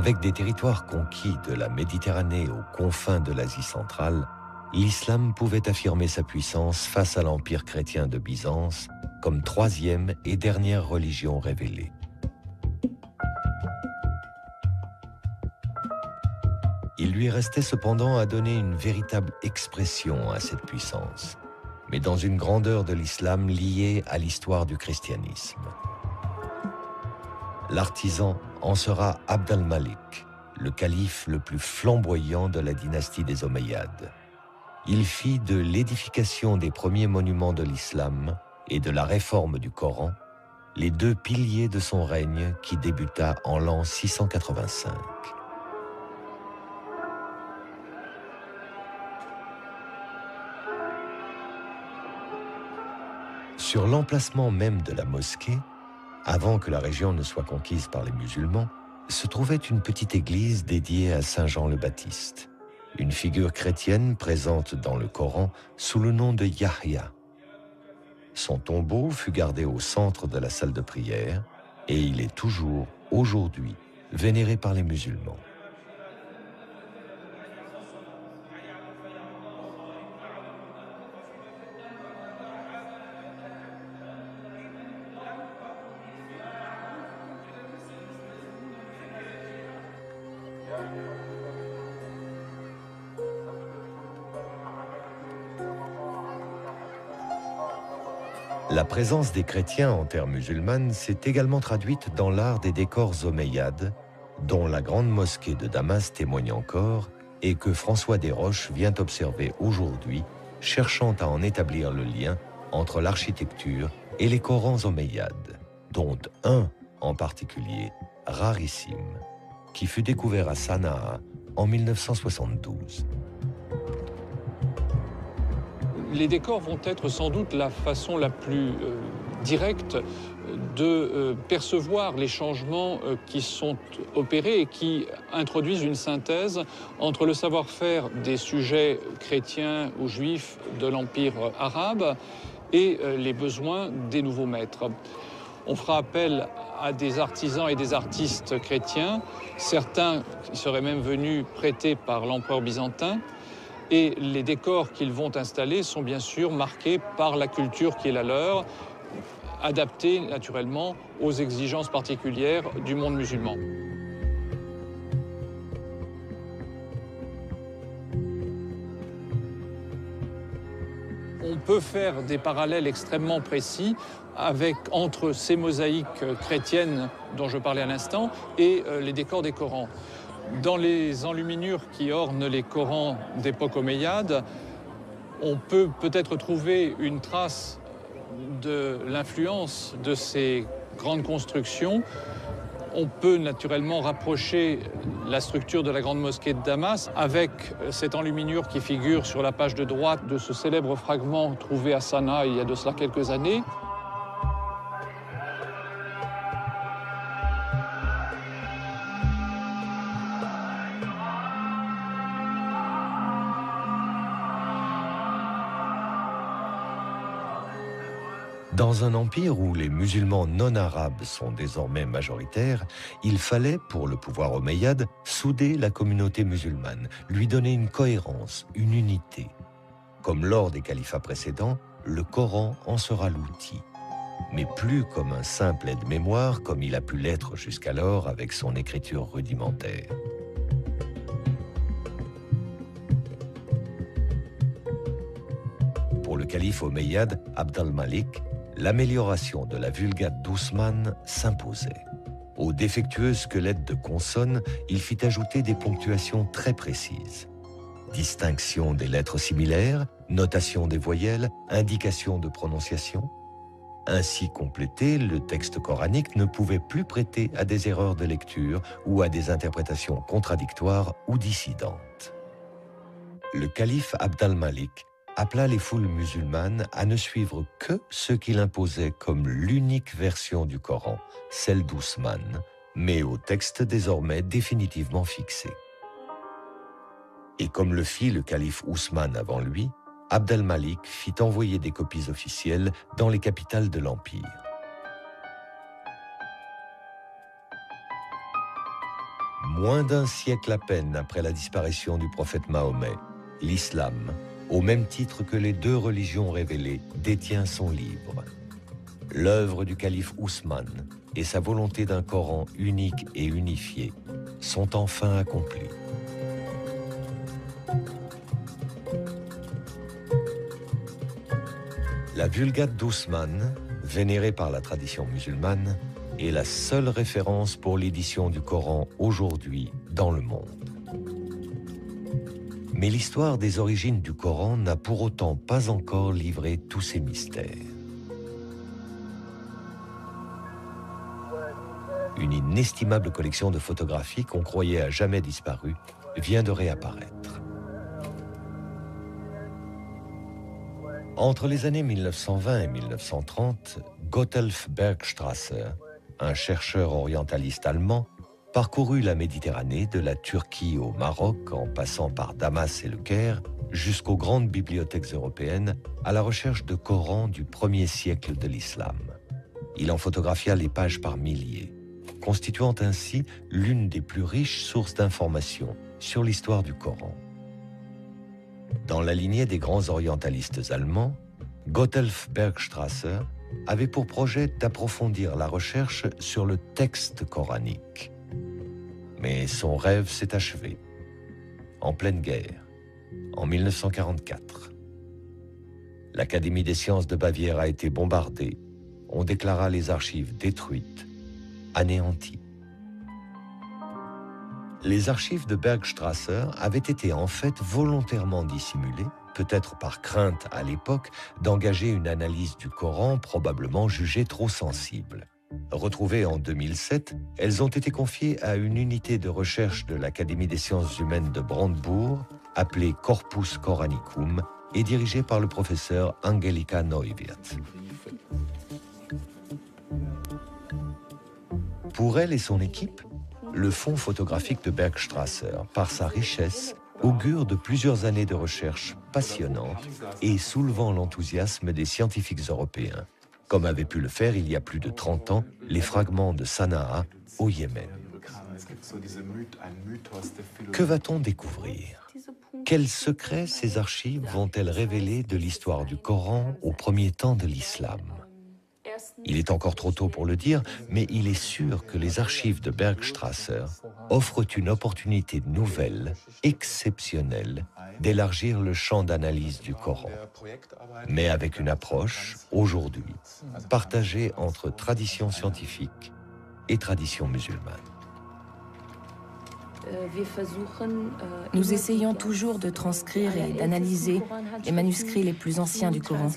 Avec des territoires conquis de la Méditerranée aux confins de l'Asie centrale, l'islam pouvait affirmer sa puissance face à l'empire chrétien de Byzance comme troisième et dernière religion révélée. Il lui restait cependant à donner une véritable expression à cette puissance, mais dans une grandeur de l'islam liée à l'histoire du christianisme. L'artisan en sera Abd al-Malik, le calife le plus flamboyant de la dynastie des Omeyyades. Il fit de l'édification des premiers monuments de l'islam et de la réforme du Coran les deux piliers de son règne qui débuta en l'an 685. Sur l'emplacement même de la mosquée, avant que la région ne soit conquise par les musulmans, se trouvait une petite église dédiée à Saint Jean le Baptiste, une figure chrétienne présente dans le Coran sous le nom de Yahya. Son tombeau fut gardé au centre de la salle de prière et il est toujours, aujourd'hui, vénéré par les musulmans. La présence des chrétiens en terre musulmane s'est également traduite dans l'art des décors omeyyades, dont la grande mosquée de Damas témoigne encore et que François Desroches vient observer aujourd'hui, cherchant à en établir le lien entre l'architecture et les Corans omeyyades, dont un en particulier, rarissime, qui fut découvert à Sanaa en 1972 les décors vont être sans doute la façon la plus euh, directe de euh, percevoir les changements euh, qui sont opérés et qui introduisent une synthèse entre le savoir-faire des sujets chrétiens ou juifs de l'Empire arabe et les besoins des nouveaux maîtres. On fera appel à des artisans et des artistes chrétiens, certains qui seraient même venus prêtés par l'empereur byzantin. Et les décors qu'ils vont installer sont bien sûr marqués par la culture qui est la leur, adaptés naturellement aux exigences particulières du monde musulman. On peut faire des parallèles extrêmement précis entre ces mosaïques chrétiennes dont je parlais à l'instant et euh, les décors des Corans. Dans les enluminures qui ornent les Corans d'époque omeyyade, on peut peut-être trouver une trace de l'influence de ces grandes constructions. On peut naturellement rapprocher la structure de la grande mosquée de Damas avec cette enluminure qui figure sur la page de droite de ce célèbre fragment trouvé à Sanaa il y a de cela quelques années. Dans un empire où les musulmans non arabes sont désormais majoritaires, il fallait, pour le pouvoir omeyyade, souder la communauté musulmane, lui donner une cohérence, une unité. Comme lors des califats précédents, le Coran en sera l'outil, mais plus comme un simple aide-mémoire comme il a pu l'être jusqu'alors avec son écriture rudimentaire. Pour le calife omeyyade Abd al-Malik, l'amélioration de la Vulgate d'Ousmane s'imposait. Au défectueux squelette de consonnes, il fit ajouter des ponctuations très précises. Distinction des lettres similaires, notation des voyelles, indication de prononciation. Ainsi complété, le texte coranique ne pouvait plus prêter à des erreurs de lecture ou à des interprétations contradictoires ou dissidentes. Le calife Abd al-Malik appela les foules musulmanes à ne suivre que ce qu'il imposait comme l'unique version du Coran, celle d'Ousmane, mais au texte désormais définitivement fixé. Et comme le fit le calife Ousmane avant lui, Abd al-Malik fit envoyer des copies officielles dans les capitales de l'Empire. Moins d'un siècle à peine après la disparition du prophète Mahomet, l'islam, au même titre que les deux religions révélées, détient son livre. L'œuvre du calife Ousmane et sa volonté d'un Coran unique et unifié sont enfin accomplies. La Vulgate d'Ousmane, vénérée par la tradition musulmane, est la seule référence pour l'édition du Coran aujourd'hui dans le monde. Mais l'histoire des origines du Coran n'a pour autant pas encore livré tous ses mystères. Une inestimable collection de photographies qu'on croyait à jamais disparues vient de réapparaître. Entre les années 1920 et 1930, Gotthelf Bergstrasser, un chercheur orientaliste allemand, parcourut la Méditerranée de la Turquie au Maroc en passant par Damas et le Caire jusqu'aux grandes bibliothèques européennes à la recherche de Corans du premier siècle de l'islam. Il en photographia les pages par milliers, constituant ainsi l'une des plus riches sources d'informations sur l'histoire du Coran. Dans la lignée des grands orientalistes allemands, Gotthelf Bergstrasser avait pour projet d'approfondir la recherche sur le texte coranique mais son rêve s'est achevé, en pleine guerre, en 1944. L'Académie des sciences de Bavière a été bombardée. On déclara les archives détruites, anéanties. Les archives de Bergstrasser avaient été en fait volontairement dissimulées, peut-être par crainte à l'époque d'engager une analyse du Coran probablement jugée trop sensible. Retrouvées en 2007, elles ont été confiées à une unité de recherche de l'Académie des sciences humaines de Brandebourg, appelée Corpus Coranicum, et dirigée par le professeur Angelika Neuwirth. Pour elle et son équipe, le fonds photographique de Bergstrasser, par sa richesse, augure de plusieurs années de recherche passionnantes et soulevant l'enthousiasme des scientifiques européens. Comme avait pu le faire il y a plus de 30 ans les fragments de Sanaa au Yémen. Que va-t-on découvrir? Quels secrets ces archives vont-elles révéler de l'histoire du Coran au premier temps de l'islam? Il est encore trop tôt pour le dire, mais il est sûr que les archives de Bergstrasser offrent une opportunité nouvelle, exceptionnelle, d'élargir le champ d'analyse du Coran, mais avec une approche, aujourd'hui, partagée entre tradition scientifique et tradition musulmane. Nous essayons toujours de transcrire et d'analyser les manuscrits les plus anciens du Coran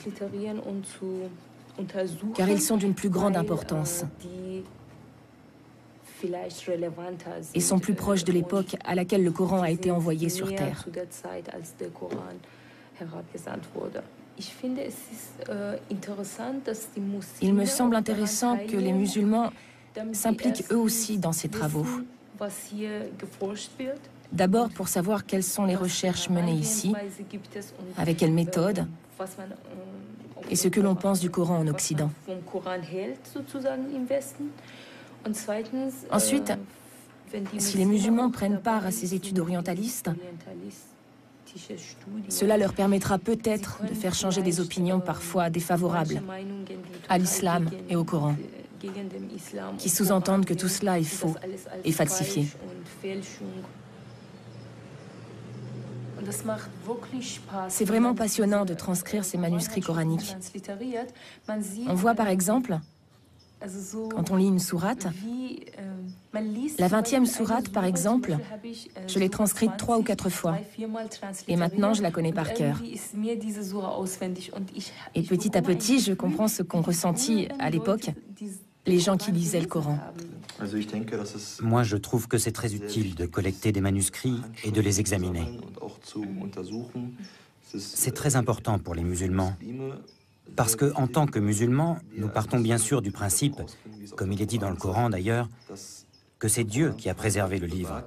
car ils sont d'une plus grande importance et sont plus proches de l'époque à laquelle le Coran a été envoyé sur Terre. Il me semble intéressant que les musulmans s'impliquent eux aussi dans ces travaux. D'abord pour savoir quelles sont les recherches menées ici, avec quelle méthode, et ce que l'on pense du Coran en Occident. Ensuite, si les musulmans prennent part à ces études orientalistes, cela leur permettra peut-être de faire changer des opinions parfois défavorables à l'islam et au Coran, qui sous-entendent que tout cela est faux et falsifié. C'est vraiment passionnant de transcrire ces manuscrits coraniques. On voit par exemple, quand on lit une sourate, la vingtième sourate par exemple, je l'ai transcrite trois ou quatre fois. Et maintenant, je la connais par cœur. Et petit à petit, je comprends ce qu'ont ressenti à l'époque les gens qui lisaient le Coran. Moi, je trouve que c'est très utile de collecter des manuscrits et de les examiner. C'est très important pour les musulmans, parce que en tant que musulmans, nous partons bien sûr du principe, comme il est dit dans le Coran d'ailleurs, que c'est Dieu qui a préservé le livre,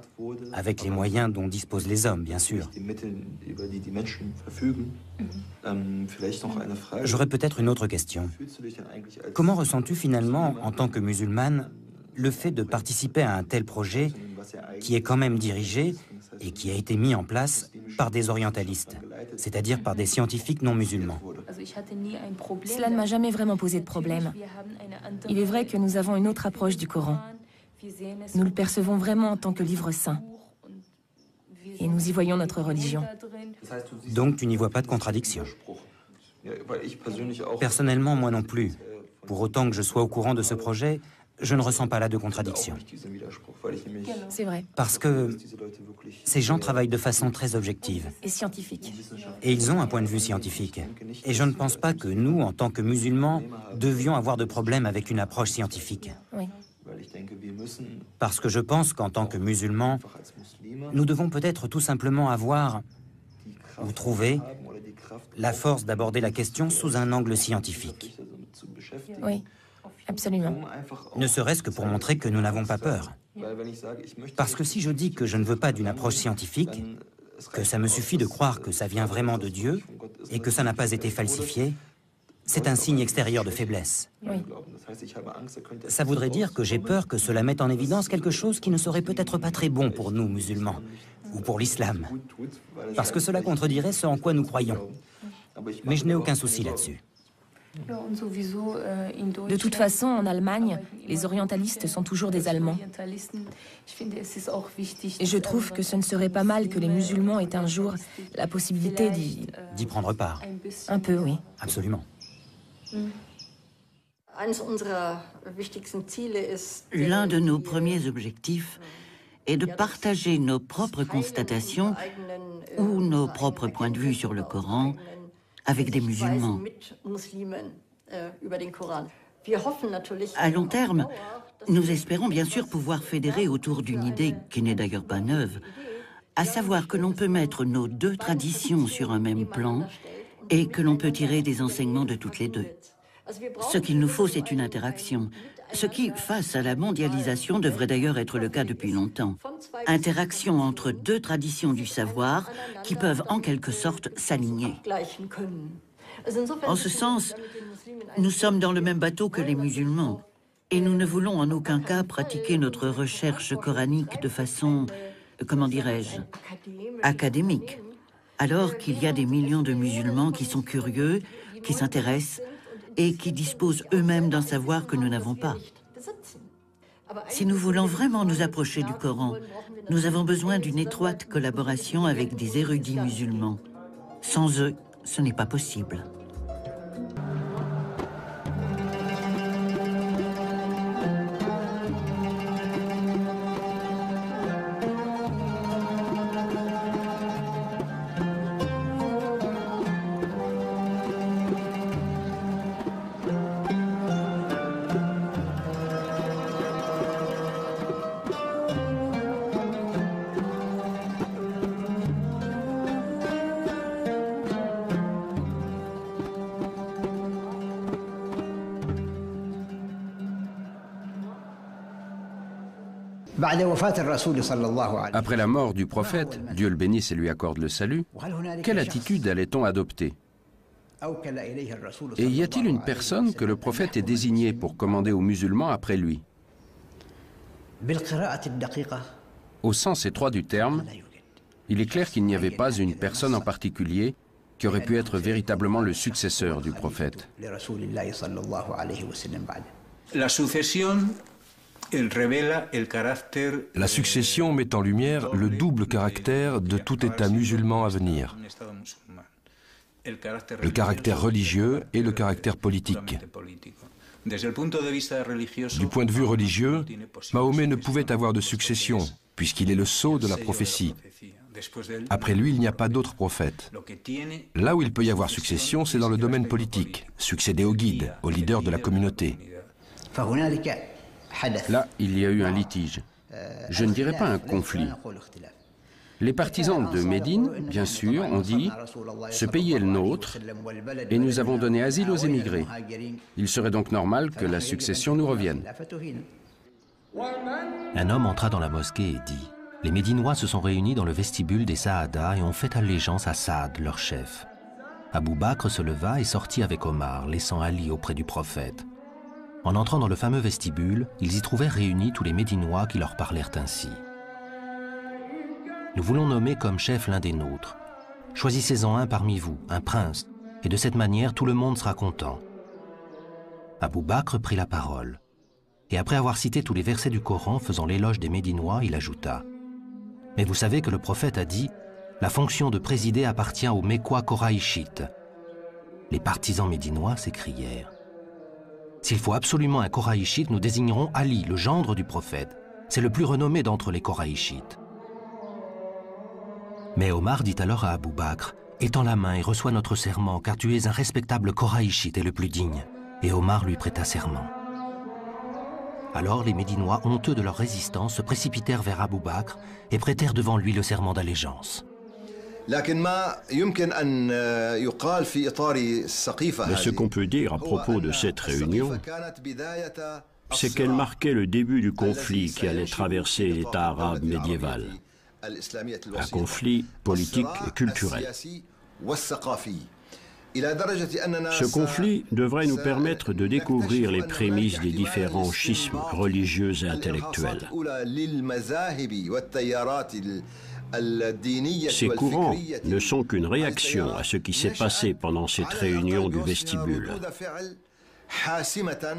avec les moyens dont disposent les hommes, bien sûr. J'aurais peut-être une autre question. Comment ressens-tu finalement, en tant que musulmane, le fait de participer à un tel projet qui est quand même dirigé et qui a été mis en place par des orientalistes, c'est-à-dire par des scientifiques non musulmans? Cela ne m'a jamais vraiment posé de problème. Il est vrai que nous avons une autre approche du Coran. Nous le percevons vraiment en tant que livre saint. Et nous y voyons notre religion. Donc tu n'y vois pas de contradiction Personnellement, moi non plus. Pour autant que je sois au courant de ce projet, je ne ressens pas là de contradiction. C'est vrai. Parce que ces gens travaillent de façon très objective. Et scientifique. Et ils ont un point de vue scientifique. Et je ne pense pas que nous, en tant que musulmans, devions avoir de problème avec une approche scientifique. Oui. Parce que je pense qu'en tant que musulmans, nous devons peut-être tout simplement avoir ou trouver la force d'aborder la question sous un angle scientifique. Oui. Absolument. Ne serait-ce que pour montrer que nous n'avons pas peur. Parce que si je dis que je ne veux pas d'une approche scientifique, que ça me suffit de croire que ça vient vraiment de Dieu et que ça n'a pas été falsifié, c'est un signe extérieur de faiblesse. Oui. Ça voudrait dire que j'ai peur que cela mette en évidence quelque chose qui ne serait peut-être pas très bon pour nous, musulmans, ou pour l'islam, parce que cela contredirait ce en quoi nous croyons. Mais je n'ai aucun souci là-dessus. De toute façon, en Allemagne, les orientalistes sont toujours des Allemands. Et je trouve que ce ne serait pas mal que les musulmans aient un jour la possibilité d'y prendre part. Un peu, oui. Absolument. L'un de nos premiers objectifs est de partager nos propres constatations ou nos propres points de vue sur le Coran avec des musulmans. À long terme, nous espérons bien sûr pouvoir fédérer autour d'une idée qui n'est d'ailleurs pas neuve, à savoir que l'on peut mettre nos deux traditions sur un même plan et que l'on peut tirer des enseignements de toutes les deux. Ce qu'il nous faut, c'est une interaction. Ce qui, face à la mondialisation, devrait d'ailleurs être le cas depuis longtemps. Interaction entre deux traditions du savoir qui peuvent en quelque sorte s'aligner. En ce sens, nous sommes dans le même bateau que les musulmans. Et nous ne voulons en aucun cas pratiquer notre recherche coranique de façon, comment dirais-je, académique. Alors qu'il y a des millions de musulmans qui sont curieux, qui s'intéressent et qui disposent eux-mêmes d'un savoir que nous n'avons pas. Si nous voulons vraiment nous approcher du Coran, nous avons besoin d'une étroite collaboration avec des érudits musulmans. Sans eux, ce n'est pas possible. Après la mort du prophète, Dieu le bénisse et lui accorde le salut, quelle attitude allait-on adopter? Et y a-t-il une personne que le prophète ait désignée pour commander aux musulmans après lui? Au sens étroit du terme, il est clair qu'il n'y avait pas une personne en particulier qui aurait pu être véritablement le successeur du prophète. La succession la succession met en lumière le double caractère de tout État musulman à venir, le caractère religieux et le caractère politique. Du point de vue religieux, Mahomet ne pouvait avoir de succession, puisqu'il est le sceau de la prophétie. Après lui, il n'y a pas d'autre prophète. Là où il peut y avoir succession, c'est dans le domaine politique, succéder au guide, au leader de la communauté. Là, il y a eu un litige. Je ne dirais pas un conflit. Les partisans de Médine, bien sûr, ont dit Ce pays est le nôtre et nous avons donné asile aux émigrés. Il serait donc normal que la succession nous revienne. Un homme entra dans la mosquée et dit Les Médinois se sont réunis dans le vestibule des Saada et ont fait allégeance à Saad, leur chef. Abou Bakr se leva et sortit avec Omar, laissant Ali auprès du prophète. En entrant dans le fameux vestibule, ils y trouvèrent réunis tous les Médinois qui leur parlèrent ainsi. Nous voulons nommer comme chef l'un des nôtres. Choisissez-en un parmi vous, un prince, et de cette manière tout le monde sera content. Abou Bakr prit la parole. Et après avoir cité tous les versets du Coran faisant l'éloge des Médinois, il ajouta Mais vous savez que le prophète a dit La fonction de présider appartient aux Mécois Koraïchites. Les partisans médinois s'écrièrent s'il faut absolument un Koraïchite, nous désignerons Ali, le gendre du prophète. C'est le plus renommé d'entre les Koraïchites. Mais Omar dit alors à Abou Bakr Étends la main et reçois notre serment, car tu es un respectable Koraïchite et le plus digne. Et Omar lui prêta serment. Alors les Médinois, honteux de leur résistance, se précipitèrent vers Abou Bakr et prêtèrent devant lui le serment d'allégeance. Mais ce qu'on peut dire à propos de cette réunion, c'est qu'elle marquait le début du conflit qui allait traverser l'État arabe médiéval, un conflit politique et culturel. Ce conflit devrait nous permettre de découvrir les prémices des différents schismes religieux et intellectuels. Ces courants ne sont qu'une réaction à ce qui s'est passé pendant cette réunion du vestibule.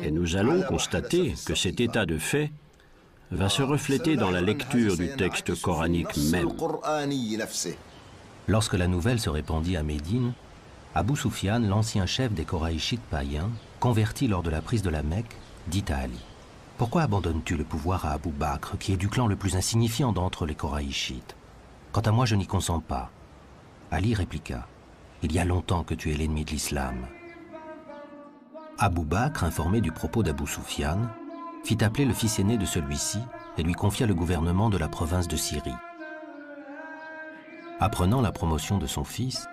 Et nous allons constater que cet état de fait va se refléter dans la lecture du texte coranique même. Lorsque la nouvelle se répandit à Médine, Abu Sufyan, l'ancien chef des Koraïchites païens, converti lors de la prise de la Mecque, dit à Ali Pourquoi abandonnes-tu le pouvoir à Abu Bakr, qui est du clan le plus insignifiant d'entre les Koraïchites Quant à moi, je n'y consens pas. Ali répliqua Il y a longtemps que tu es l'ennemi de l'islam. Abou Bakr, informé du propos d'Abou Soufiane, fit appeler le fils aîné de celui-ci et lui confia le gouvernement de la province de Syrie. Apprenant la promotion de son fils,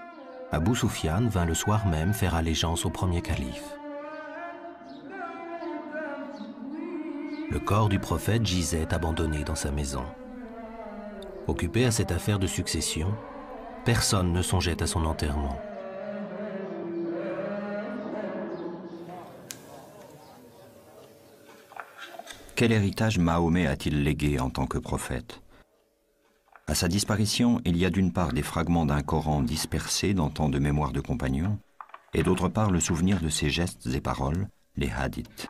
Abou Soufiane vint le soir même faire allégeance au premier calife. Le corps du prophète gisait abandonné dans sa maison. Occupé à cette affaire de succession, personne ne songeait à son enterrement. Quel héritage Mahomet a-t-il légué en tant que prophète? À sa disparition, il y a d'une part des fragments d'un Coran dispersés dans tant de mémoires de compagnons, et d'autre part le souvenir de ses gestes et paroles, les hadiths.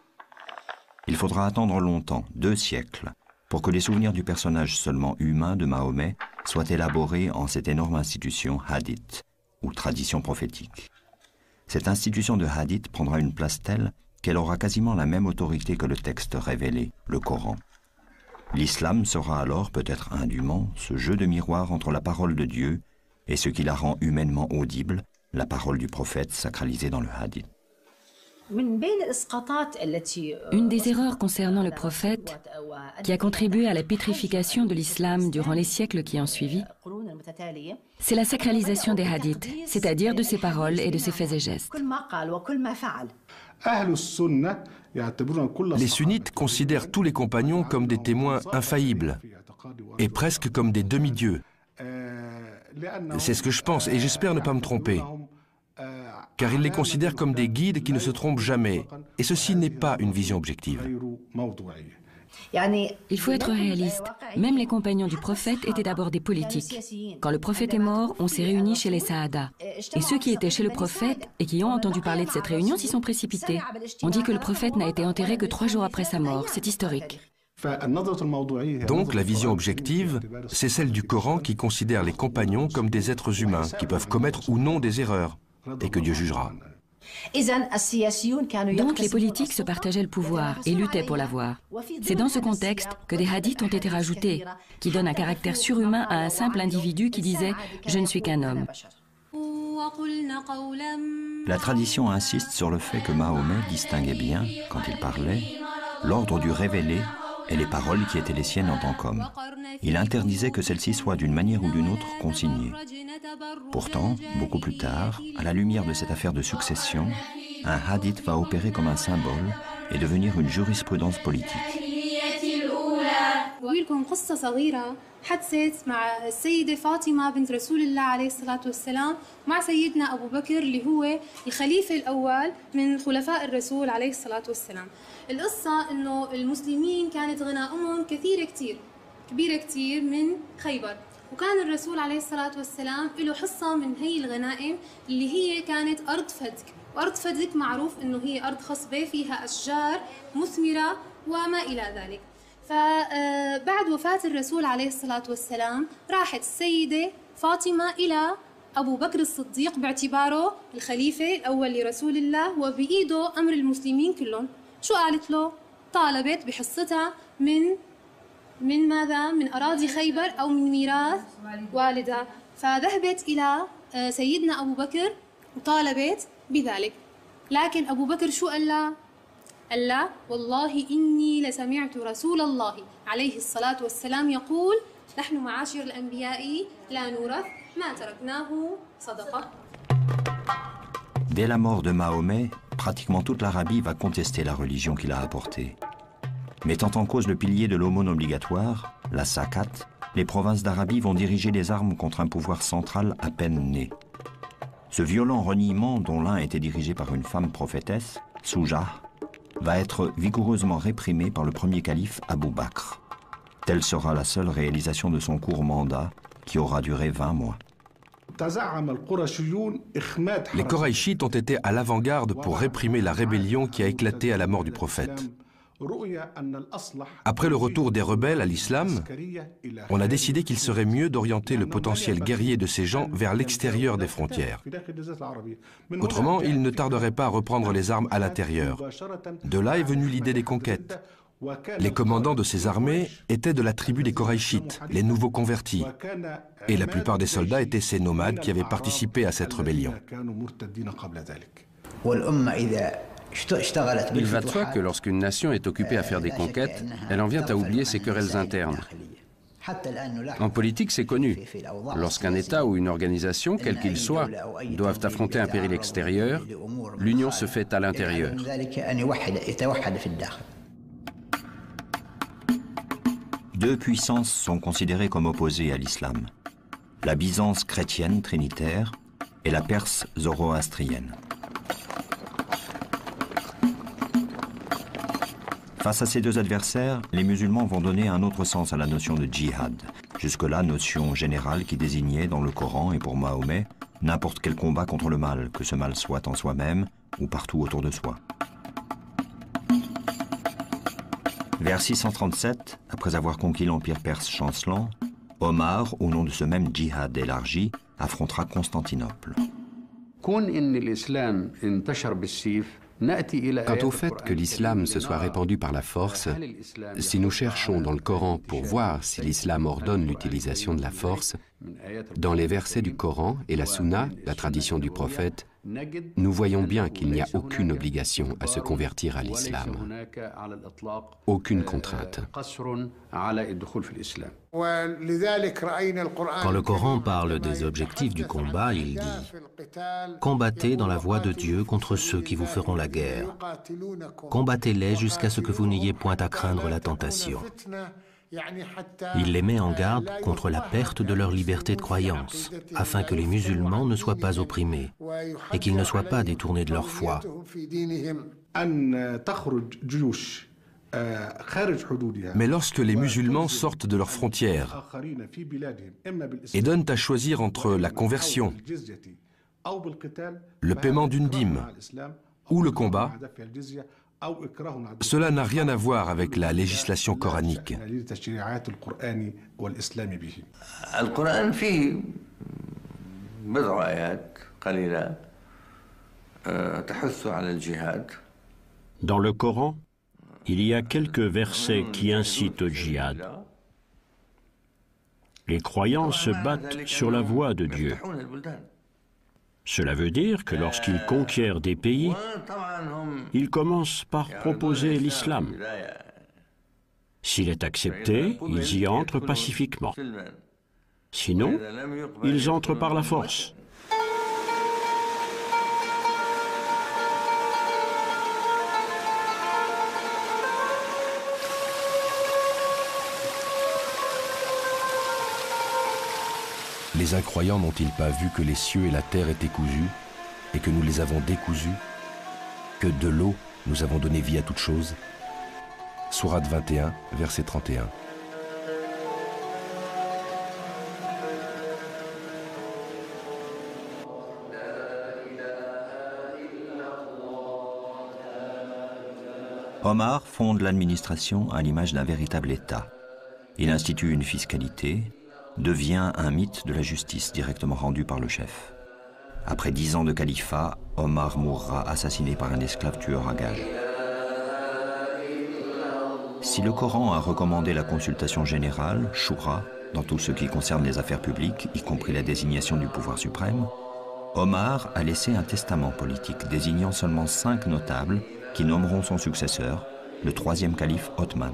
Il faudra attendre longtemps, deux siècles, pour que les souvenirs du personnage seulement humain de Mahomet soient élaborés en cette énorme institution hadith, ou tradition prophétique. Cette institution de hadith prendra une place telle qu'elle aura quasiment la même autorité que le texte révélé, le Coran. L'islam sera alors, peut-être indûment, ce jeu de miroir entre la parole de Dieu et ce qui la rend humainement audible, la parole du prophète sacralisée dans le hadith. Une des erreurs concernant le prophète qui a contribué à la pétrification de l'islam durant les siècles qui ont suivi, c'est la sacralisation des hadiths, c'est-à-dire de ses paroles et de ses faits et gestes. Les sunnites considèrent tous les compagnons comme des témoins infaillibles et presque comme des demi-dieux. C'est ce que je pense et j'espère ne pas me tromper. Car ils les considèrent comme des guides qui ne se trompent jamais. Et ceci n'est pas une vision objective. Il faut être réaliste. Même les compagnons du prophète étaient d'abord des politiques. Quand le prophète est mort, on s'est réunis chez les Saada. Et ceux qui étaient chez le prophète et qui ont entendu parler de cette réunion s'y sont précipités. On dit que le prophète n'a été enterré que trois jours après sa mort. C'est historique. Donc la vision objective, c'est celle du Coran qui considère les compagnons comme des êtres humains qui peuvent commettre ou non des erreurs et que Dieu jugera. Donc les politiques se partageaient le pouvoir et luttaient pour l'avoir. C'est dans ce contexte que des hadiths ont été rajoutés, qui donnent un caractère surhumain à un simple individu qui disait ⁇ Je ne suis qu'un homme ⁇ La tradition insiste sur le fait que Mahomet distinguait bien, quand il parlait, l'ordre du révélé et les paroles qui étaient les siennes en tant qu'homme. Il interdisait que celles-ci soient d'une manière ou d'une autre consignées. Pourtant, beaucoup plus tard, à la lumière de cette affaire de succession, un hadith va opérer comme un symbole et devenir une jurisprudence politique. لكم قصة صغيرة حدثت مع السيدة فاطمة بنت رسول الله عليه الصلاة والسلام مع سيدنا أبو بكر اللي هو الخليفة الأول من خلفاء الرسول عليه الصلاة والسلام القصة إنه المسلمين كانت غنائمهم كثيرة كتير كبيرة كتير من خيبر. وكان الرسول عليه الصلاة والسلام له حصة من هي الغنائم اللي هي كانت أرض فدك. وأرض فدك معروف إنه هي أرض خصبة فيها أشجار مثمرة وما إلى ذلك. فبعد وفاة الرسول عليه الصلاة والسلام راحت السيدة فاطمة إلى أبو بكر الصديق باعتباره الخليفة الأول لرسول الله وبإيده أمر المسلمين كلهم. شو قالت له؟ طالبت بحصتها من من ماذا؟ من أراضي خيبر أو من ميراث والدها فذهبت إلى سيدنا أبو بكر وطالبت بذلك لكن أبو بكر شو قال لها؟ قال لا والله إني لسمعت رسول الله عليه الصلاة والسلام يقول نحن معاشر الأنبياء لا نورث ما تركناه صدقة Dès la mort de Mahomet, pratiquement toute l'Arabie va contester la religion qu'il a apportée. Mettant en cause le pilier de l'aumône obligatoire, la sakat, les provinces d'Arabie vont diriger les armes contre un pouvoir central à peine né. Ce violent reniement, dont l'un était dirigé par une femme prophétesse, Soujah, va être vigoureusement réprimé par le premier calife Abou Bakr. Telle sera la seule réalisation de son court mandat, qui aura duré 20 mois. Les Koraïchites ont été à l'avant-garde pour réprimer la rébellion qui a éclaté à la mort du prophète. Après le retour des rebelles à l'islam, on a décidé qu'il serait mieux d'orienter le potentiel guerrier de ces gens vers l'extérieur des frontières. Autrement, ils ne tarderaient pas à reprendre les armes à l'intérieur. De là est venue l'idée des conquêtes. Les commandants de ces armées étaient de la tribu des Koraïchites, les nouveaux convertis, et la plupart des soldats étaient ces nomades qui avaient participé à cette rébellion. Il va de soi que lorsqu'une nation est occupée à faire des conquêtes, elle en vient à oublier ses querelles internes. En politique, c'est connu. Lorsqu'un État ou une organisation, quel qu'il soit, doivent affronter un péril extérieur, l'union se fait à l'intérieur. Deux puissances sont considérées comme opposées à l'islam. La Byzance chrétienne trinitaire et la Perse zoroastrienne. Face à ces deux adversaires, les musulmans vont donner un autre sens à la notion de djihad. Jusque-là, notion générale qui désignait dans le Coran et pour Mahomet n'importe quel combat contre le mal, que ce mal soit en soi-même ou partout autour de soi. Vers 637, après avoir conquis l'empire perse chancelant, Omar, au nom de ce même djihad élargi, affrontera Constantinople. Quant au fait que l'islam se soit répandu par la force, si nous cherchons dans le Coran pour voir si l'islam ordonne l'utilisation de la force, dans les versets du Coran et la Sunna, la tradition du prophète, nous voyons bien qu'il n'y a aucune obligation à se convertir à l'islam, aucune contrainte. Quand le Coran parle des objectifs du combat, il dit ⁇ Combattez dans la voie de Dieu contre ceux qui vous feront la guerre. Combattez-les jusqu'à ce que vous n'ayez point à craindre la tentation. Il les met en garde contre la perte de leur liberté de croyance, afin que les musulmans ne soient pas opprimés et qu'ils ne soient pas détournés de leur foi. Mais lorsque les musulmans sortent de leurs frontières et donnent à choisir entre la conversion, le paiement d'une dîme ou le combat, cela n'a rien à voir avec la législation coranique. Dans le Coran, il y a quelques versets qui incitent au djihad. Les croyants se battent sur la voie de Dieu. Cela veut dire que lorsqu'ils conquièrent des pays, ils commencent par proposer l'islam. S'il est accepté, ils y entrent pacifiquement. Sinon, ils entrent par la force. Les incroyants n'ont-ils pas vu que les cieux et la terre étaient cousus et que nous les avons décousus Que de l'eau nous avons donné vie à toute chose Sourate 21, verset 31. Omar fonde l'administration à l'image d'un véritable État. Il institue une fiscalité, devient un mythe de la justice directement rendu par le chef. Après dix ans de califat, Omar mourra assassiné par un esclave tueur à gages. Si le Coran a recommandé la consultation générale, Shura, dans tout ce qui concerne les affaires publiques, y compris la désignation du pouvoir suprême, Omar a laissé un testament politique désignant seulement cinq notables qui nommeront son successeur, le troisième calife Othman.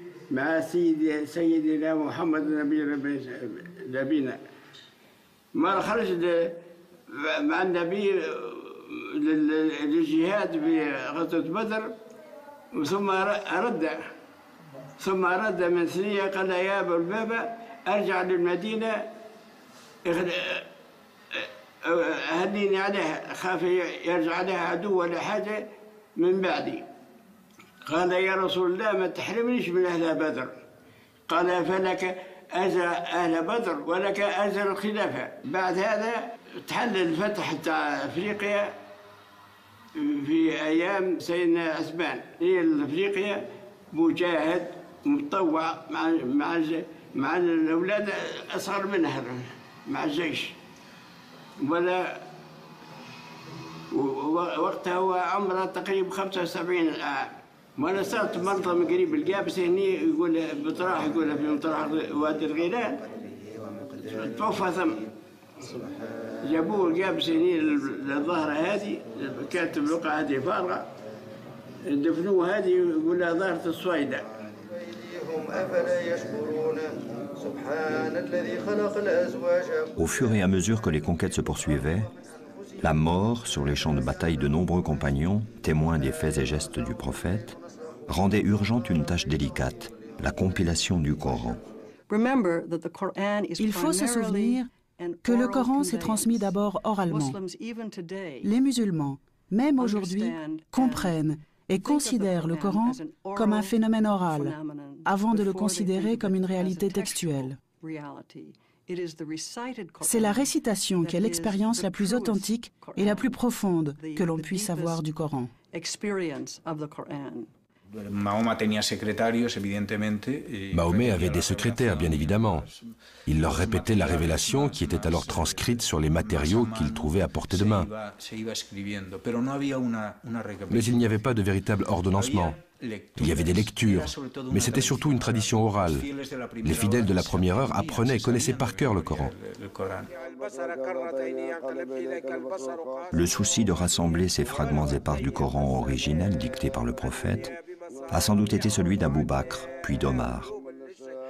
مع سيدي سيدنا محمد نبي نبينا. ما خرج مع النبي للجهاد في غزوة بدر ثم رد. ثم رد من سنية قال يا أبا البابا أرجع للمدينة أهنيني عليها خاف يرجع عليها عدو ولا حاجة من بعدي. قال يا رسول الله ما تحرمنيش من أهل بدر. قال فلك أجر أهل بدر ولك أجر الخلافة. بعد هذا تحل الفتح تاع أفريقيا في أيام سيدنا عثمان. هي أفريقيا مجاهد متطوع مع مع مع الأولاد أصغر منها مع الجيش. ولا وقتها هو عمره تقريبا 75 عام وانا صرت منطقه من قريب القابس هني يقول بطراح يقول في مطرح وادي الغيلان توفى ثم Au fur et à mesure que les conquêtes se poursuivaient, la mort sur les champs de bataille de nombreux compagnons, témoins des faits et gestes du prophète, rendait urgente une tâche délicate, la compilation du Coran. Il faut se souvenir que le Coran s'est transmis d'abord oralement. Les musulmans, même aujourd'hui, comprennent et considèrent le Coran comme un phénomène oral, avant de le considérer comme une réalité textuelle. C'est la récitation qui est l'expérience la plus authentique et la plus profonde que l'on puisse avoir du Coran. Mahomet avait des secrétaires, bien évidemment. Il leur répétait la révélation qui était alors transcrite sur les matériaux qu'il trouvait à portée de main. Mais il n'y avait pas de véritable ordonnancement. Il y avait des lectures, mais c'était surtout une tradition orale. Les fidèles de la première heure apprenaient et connaissaient par cœur le Coran. Le souci de rassembler ces fragments épars du Coran originel dicté par le prophète a sans doute été celui d'Abou Bakr, puis d'Omar.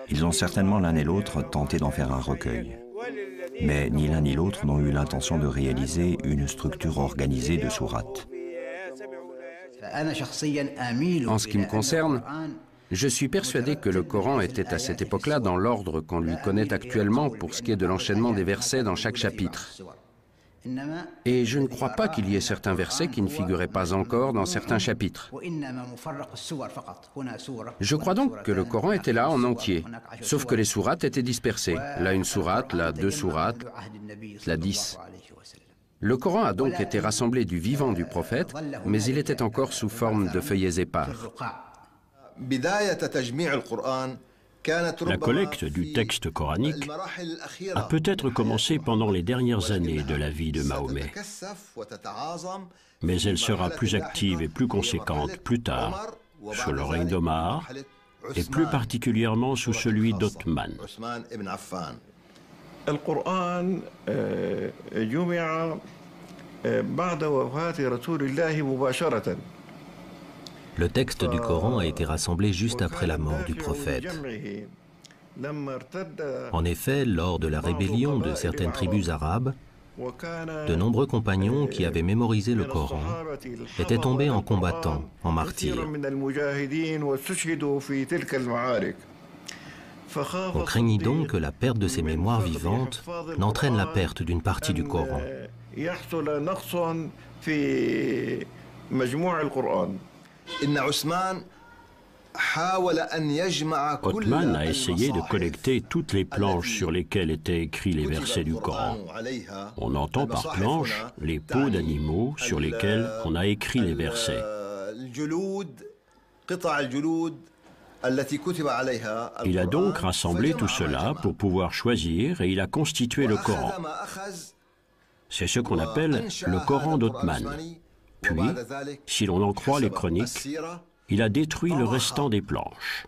Ils ont certainement l'un et l'autre tenté d'en faire un recueil. Mais ni l'un ni l'autre n'ont eu l'intention de réaliser une structure organisée de sourates. En ce qui me concerne, je suis persuadé que le Coran était à cette époque-là dans l'ordre qu'on lui connaît actuellement pour ce qui est de l'enchaînement des versets dans chaque chapitre. Et je ne crois pas qu'il y ait certains versets qui ne figuraient pas encore dans certains chapitres. Je crois donc que le Coran était là en entier, sauf que les sourates étaient dispersées. Là une sourate, là deux sourates, là dix. Le Coran a donc été rassemblé du vivant du prophète, mais il était encore sous forme de feuillets épars. La collecte du texte coranique a peut-être commencé pendant les dernières années de la vie de Mahomet, mais elle sera plus active et plus conséquente plus tard, sous le règne d'Omar, et plus particulièrement sous celui d'Othman. Le texte du Coran a été rassemblé juste après la mort du prophète. En effet, lors de la rébellion de certaines tribus arabes, de nombreux compagnons qui avaient mémorisé le Coran étaient tombés en combattant, en martyrs. On craignit donc que la perte de ces mémoires vivantes n'entraîne la perte d'une partie du Coran. Othman a essayé de collecter toutes les planches sur lesquelles étaient écrits les versets du Coran. On entend par planches les peaux d'animaux sur lesquelles on a écrit les versets. Il a donc rassemblé tout cela pour pouvoir choisir et il a constitué le Coran. C'est ce qu'on appelle le Coran d'Othman. Puis, si l'on en croit les chroniques, il a détruit le restant des planches.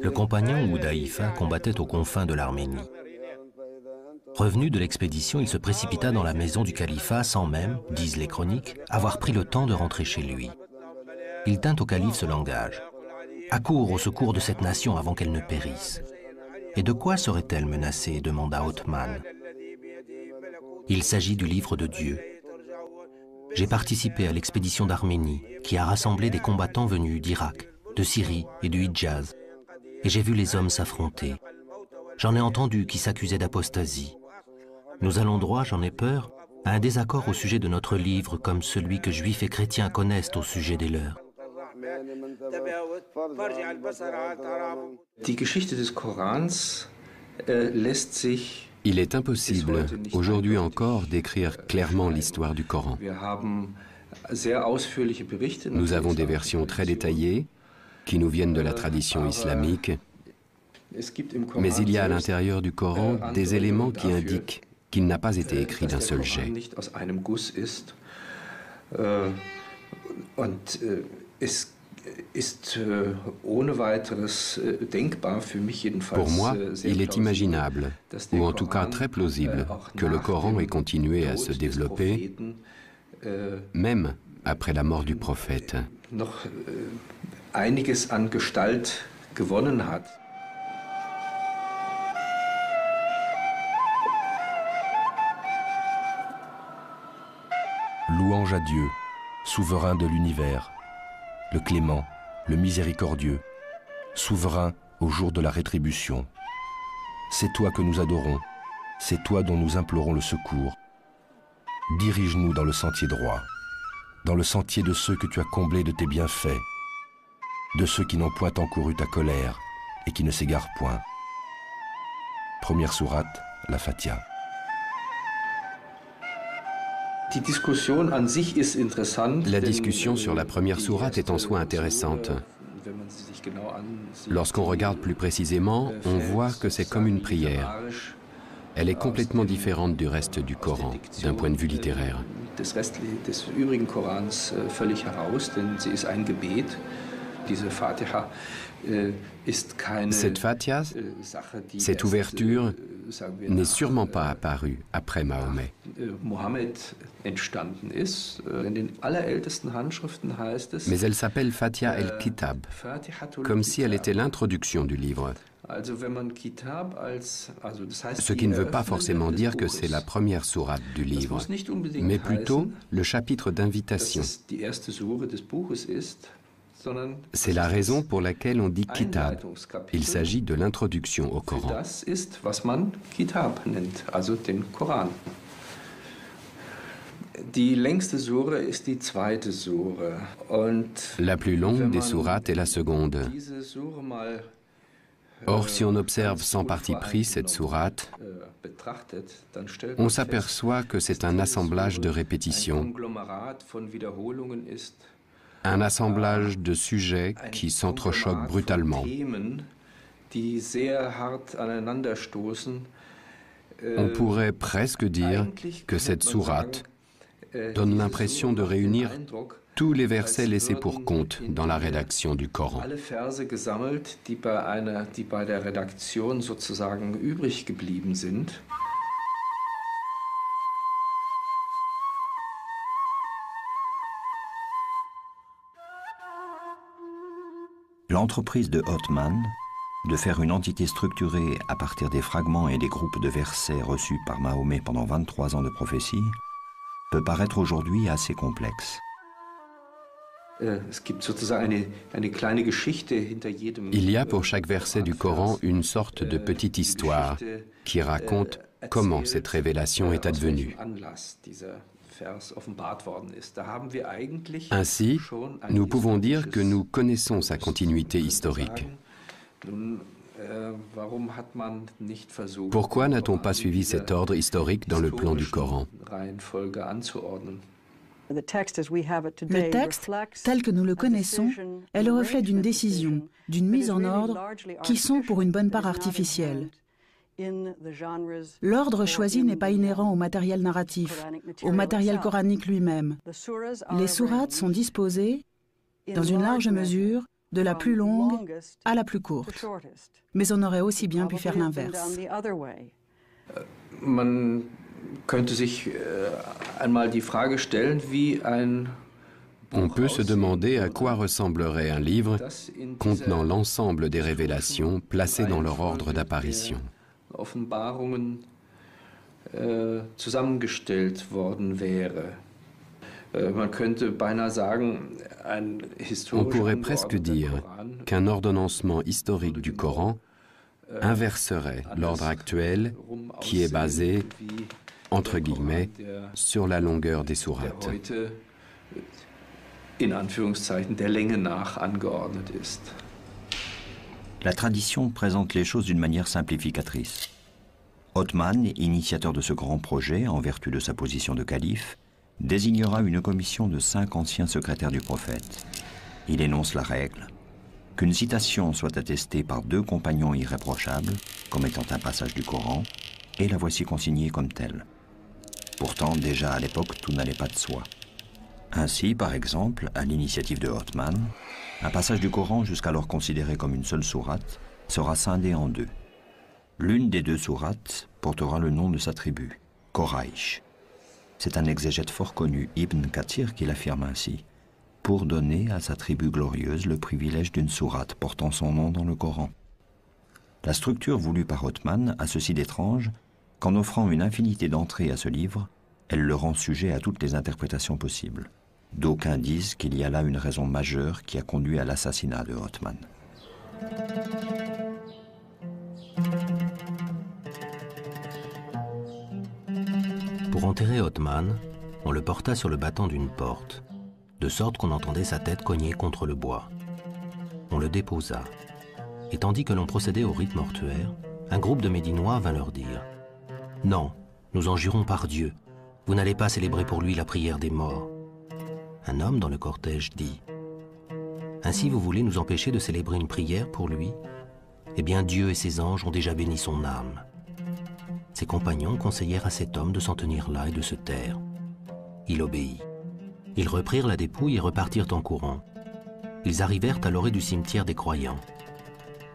Le compagnon Oudaïfa combattait aux confins de l'Arménie. Revenu de l'expédition, il se précipita dans la maison du califat sans même, disent les chroniques, avoir pris le temps de rentrer chez lui. Il tint au calife ce langage. Accours au secours de cette nation avant qu'elle ne périsse. Et de quoi serait-elle menacée demanda Othman. Il s'agit du livre de Dieu. J'ai participé à l'expédition d'Arménie qui a rassemblé des combattants venus d'Irak, de Syrie et du Hijaz. Et j'ai vu les hommes s'affronter. J'en ai entendu qui s'accusaient d'apostasie. Nous allons droit, j'en ai peur, à un désaccord au sujet de notre livre comme celui que juifs et chrétiens connaissent au sujet des leurs. Il est impossible, aujourd'hui encore, d'écrire clairement l'histoire du Coran. Nous avons des versions très détaillées qui nous viennent de la tradition islamique, mais il y a à l'intérieur du Coran des éléments qui indiquent qu'il n'a pas été écrit d'un seul jet. Pour moi, il est imaginable, ou en tout cas très plausible, que le Coran ait continué à se développer, même après la mort du prophète. Louange à Dieu, souverain de l'univers, le clément, le miséricordieux, souverain au jour de la rétribution. C'est toi que nous adorons, c'est toi dont nous implorons le secours. Dirige-nous dans le sentier droit, dans le sentier de ceux que tu as comblés de tes bienfaits, de ceux qui n'ont point encouru ta colère et qui ne s'égarent point. Première sourate, la Fatia. La discussion sur la première sourate est en soi intéressante. Lorsqu'on regarde plus précisément, on voit que c'est comme une prière. Elle est complètement différente du reste du Coran, d'un point de vue littéraire. Cette Fatiha, cette ouverture, n'est sûrement pas apparue après Mahomet. Mais elle s'appelle Fatiha el-Kitab, comme si elle était l'introduction du livre. Ce qui ne veut pas forcément dire que c'est la première sourate du livre, mais plutôt le chapitre d'invitation. C'est la raison pour laquelle on dit Kitab. Il s'agit de l'introduction au Coran. La plus longue des sourates est la seconde. Or, si on observe sans parti pris cette sourate, on s'aperçoit que c'est un assemblage de répétitions, un assemblage de sujets qui s'entrechoquent brutalement. On pourrait presque dire que cette sourate donne l'impression de réunir tous les versets laissés pour compte dans la rédaction du Coran. L'entreprise de Hotman de faire une entité structurée à partir des fragments et des groupes de versets reçus par Mahomet pendant 23 ans de prophétie peut paraître aujourd'hui assez complexe. Il y a pour chaque verset du Coran une sorte de petite histoire qui raconte comment cette révélation est advenue. Ainsi, nous pouvons dire que nous connaissons sa continuité historique. Pourquoi n'a-t-on pas suivi cet ordre historique dans le plan du Coran? Le texte, tel que nous le connaissons, est le reflet d'une décision, d'une mise en ordre, qui sont pour une bonne part artificielles. L'ordre choisi n'est pas inhérent au matériel narratif, au matériel coranique lui-même. Les sourates sont disposées, dans une large mesure, de la plus longue à la plus courte. Mais on aurait aussi bien pu faire l'inverse. On peut se demander à quoi ressemblerait un livre contenant l'ensemble des révélations placées dans leur ordre d'apparition. Äh, zusammengestellt worden wäre. Äh, On pourrait presque dire qu'un ordonnancement historique du Coran äh, inverserait l'ordre actuel qui est basé, entre guillemets, sur la longueur des sourates. La tradition présente les choses d'une manière simplificatrice. Othman, initiateur de ce grand projet en vertu de sa position de calife, désignera une commission de cinq anciens secrétaires du prophète. Il énonce la règle qu'une citation soit attestée par deux compagnons irréprochables, comme étant un passage du Coran, et la voici consignée comme telle. Pourtant, déjà à l'époque, tout n'allait pas de soi. Ainsi, par exemple, à l'initiative de Hotman, un passage du Coran jusqu'alors considéré comme une seule sourate sera scindé en deux. L'une des deux sourates portera le nom de sa tribu, Koraïch. C'est un exégète fort connu, Ibn Kathir, qui l'affirme ainsi, pour donner à sa tribu glorieuse le privilège d'une sourate portant son nom dans le Coran. La structure voulue par Othman a ceci d'étrange qu'en offrant une infinité d'entrées à ce livre, elle le rend sujet à toutes les interprétations possibles. D'aucuns disent qu'il y a là une raison majeure qui a conduit à l'assassinat de Othman. Pour enterrer Othman, on le porta sur le battant d'une porte, de sorte qu'on entendait sa tête cogner contre le bois. On le déposa et tandis que l'on procédait au rite mortuaire, un groupe de Médinois vint leur dire « Non, nous en jurons par Dieu, vous n'allez pas célébrer pour lui la prière des morts. » Un homme dans le cortège dit « Ainsi vous voulez nous empêcher de célébrer une prière pour lui? Eh bien Dieu et ses anges ont déjà béni son âme. » Ses compagnons conseillèrent à cet homme de s'en tenir là et de se taire. Il obéit. Ils reprirent la dépouille et repartirent en courant. Ils arrivèrent à l'orée du cimetière des croyants.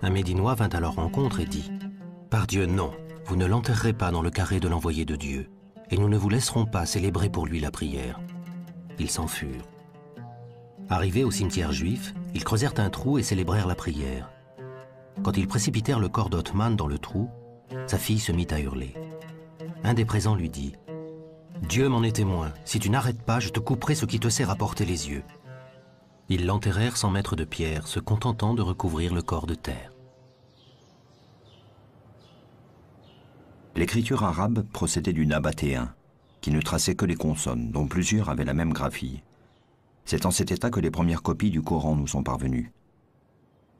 Un Médinois vint à leur rencontre et dit « Par Dieu, non, vous ne l'enterrerez pas dans le carré de l'envoyé de Dieu, et nous ne vous laisserons pas célébrer pour lui la prière. » Ils s'en furent. Arrivés au cimetière juif, ils creusèrent un trou et célébrèrent la prière. Quand ils précipitèrent le corps d'Othman dans le trou, sa fille se mit à hurler. Un des présents lui dit « Dieu m'en est témoin, si tu n'arrêtes pas, je te couperai ce qui te sert à porter les yeux. » Ils l'enterrèrent sans mettre de pierre, se contentant de recouvrir le corps de terre. L'écriture arabe procédait du nabatéen, qui ne traçait que les consonnes, dont plusieurs avaient la même graphie. C'est en cet état que les premières copies du Coran nous sont parvenues.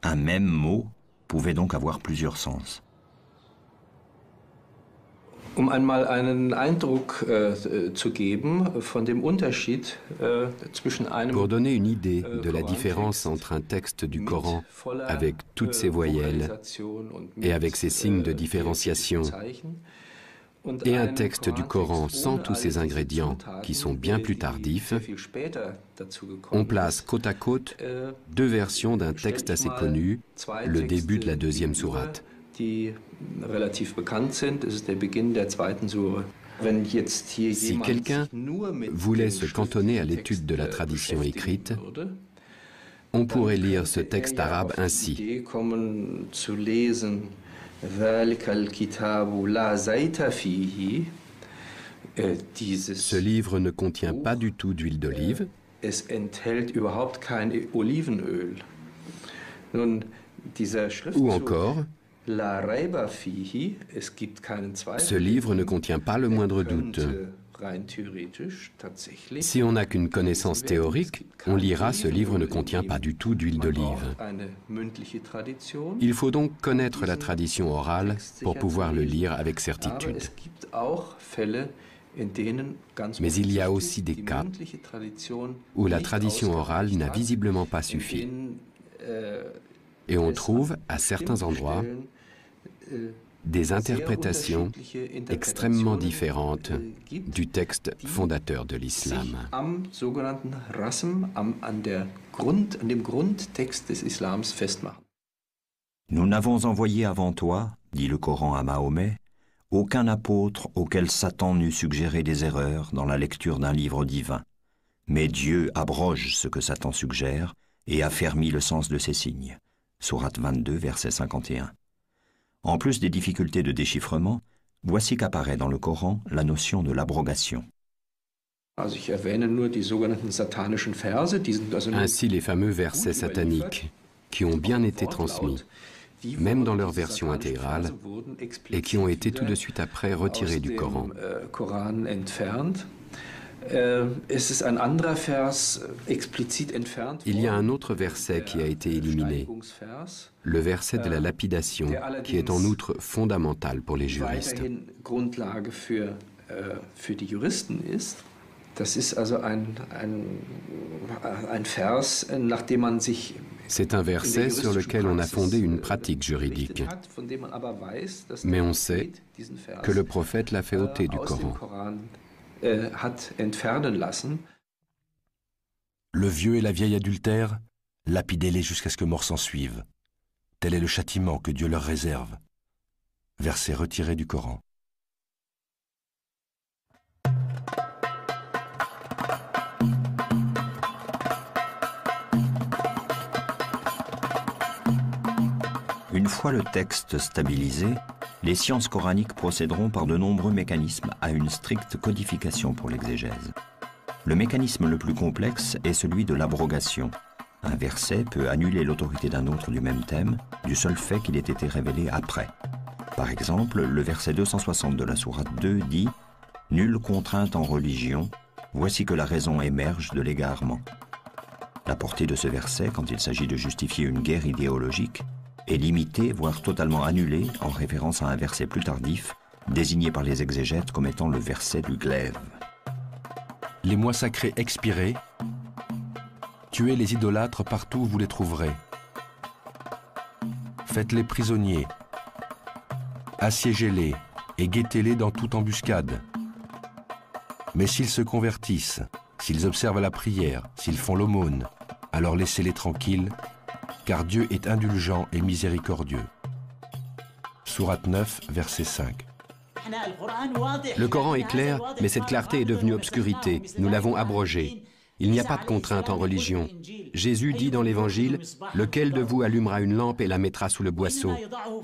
Un même mot pouvait donc avoir plusieurs sens. um einmal einen Eindruck äh, zu geben von dem Unterschied äh, zwischen einem Pour donner une idée äh, de la différence entre un texte du Coran avec toutes ses voyelles et avec ses signes de différenciation et un texte du Coran sans tous ces ingrédients qui sont bien plus tardifs, on place côte à côte deux versions d'un texte assez connu, le début de la deuxième sourate. Si quelqu'un voulait se cantonner à l'étude de la tradition écrite, on pourrait lire ce texte arabe ainsi. Ce livre ne contient pas du tout d'huile d'olive. Ou encore, ce livre ne contient pas le moindre doute. Si on n'a qu'une connaissance théorique, on lira ce livre ne contient pas du tout d'huile d'olive. Il faut donc connaître la tradition orale pour pouvoir le lire avec certitude. Mais il y a aussi des cas où la tradition orale n'a visiblement pas suffi. Et on trouve, à certains endroits, des interprétations extrêmement différentes du texte fondateur de l'islam. Nous n'avons envoyé avant toi, dit le Coran à Mahomet, aucun apôtre auquel Satan n'eût suggéré des erreurs dans la lecture d'un livre divin. Mais Dieu abroge ce que Satan suggère et affermit le sens de ses signes. Sourate 22, verset 51. En plus des difficultés de déchiffrement, voici qu'apparaît dans le Coran la notion de l'abrogation. Ainsi les fameux versets sataniques, qui ont bien été transmis, même dans leur version intégrale, et qui ont été tout de suite après retirés du Coran. Äh, Il y a un autre verset qui a été éliminé, le verset de la lapidation, qui est en outre fondamental pour les juristes. C'est un verset sur lequel on a fondé une pratique juridique. Mais on sait que le prophète l'a fait ôter du Coran. Äh. Le vieux et la vieille adultère, lapidez-les jusqu'à ce que mort s'en suive. Tel est le châtiment que Dieu leur réserve. Verset retiré du Coran. Une fois le texte stabilisé, les sciences coraniques procéderont par de nombreux mécanismes à une stricte codification pour l'exégèse. Le mécanisme le plus complexe est celui de l'abrogation. Un verset peut annuler l'autorité d'un autre du même thème du seul fait qu'il ait été révélé après. Par exemple, le verset 260 de la Sourate 2 dit Nulle contrainte en religion, voici que la raison émerge de l'égarement. La portée de ce verset, quand il s'agit de justifier une guerre idéologique, est limitée, voire totalement annulée, en référence à un verset plus tardif, désigné par les exégètes comme étant le verset du glaive. Les mois sacrés expirés, tuez les idolâtres partout où vous les trouverez. Faites-les prisonniers, assiégez-les et guettez-les dans toute embuscade. Mais s'ils se convertissent, s'ils observent la prière, s'ils font l'aumône, alors laissez-les tranquilles car Dieu est indulgent et miséricordieux. Sourate 9, verset 5. Le Coran est clair, mais cette clarté est devenue obscurité. Nous l'avons abrogé. Il n'y a pas de contrainte en religion. Jésus dit dans l'Évangile, Lequel de vous allumera une lampe et la mettra sous le boisseau?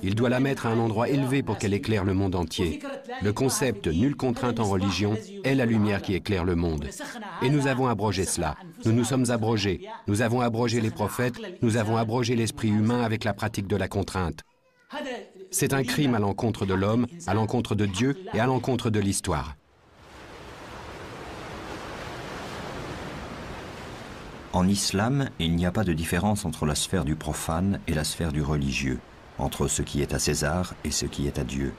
Il doit la mettre à un endroit élevé pour qu'elle éclaire le monde entier. Le concept nulle contrainte en religion est la lumière qui éclaire le monde. Et nous avons abrogé cela. Nous nous sommes abrogés. Nous avons abrogé les prophètes. Nous avons abrogé l'esprit humain avec la pratique de la contrainte. C'est un crime à l'encontre de l'homme, à l'encontre de Dieu et à l'encontre de l'histoire. En islam, il n'y a pas de différence entre la sphère du profane et la sphère du religieux, entre ce qui est à César et ce qui est à Dieu.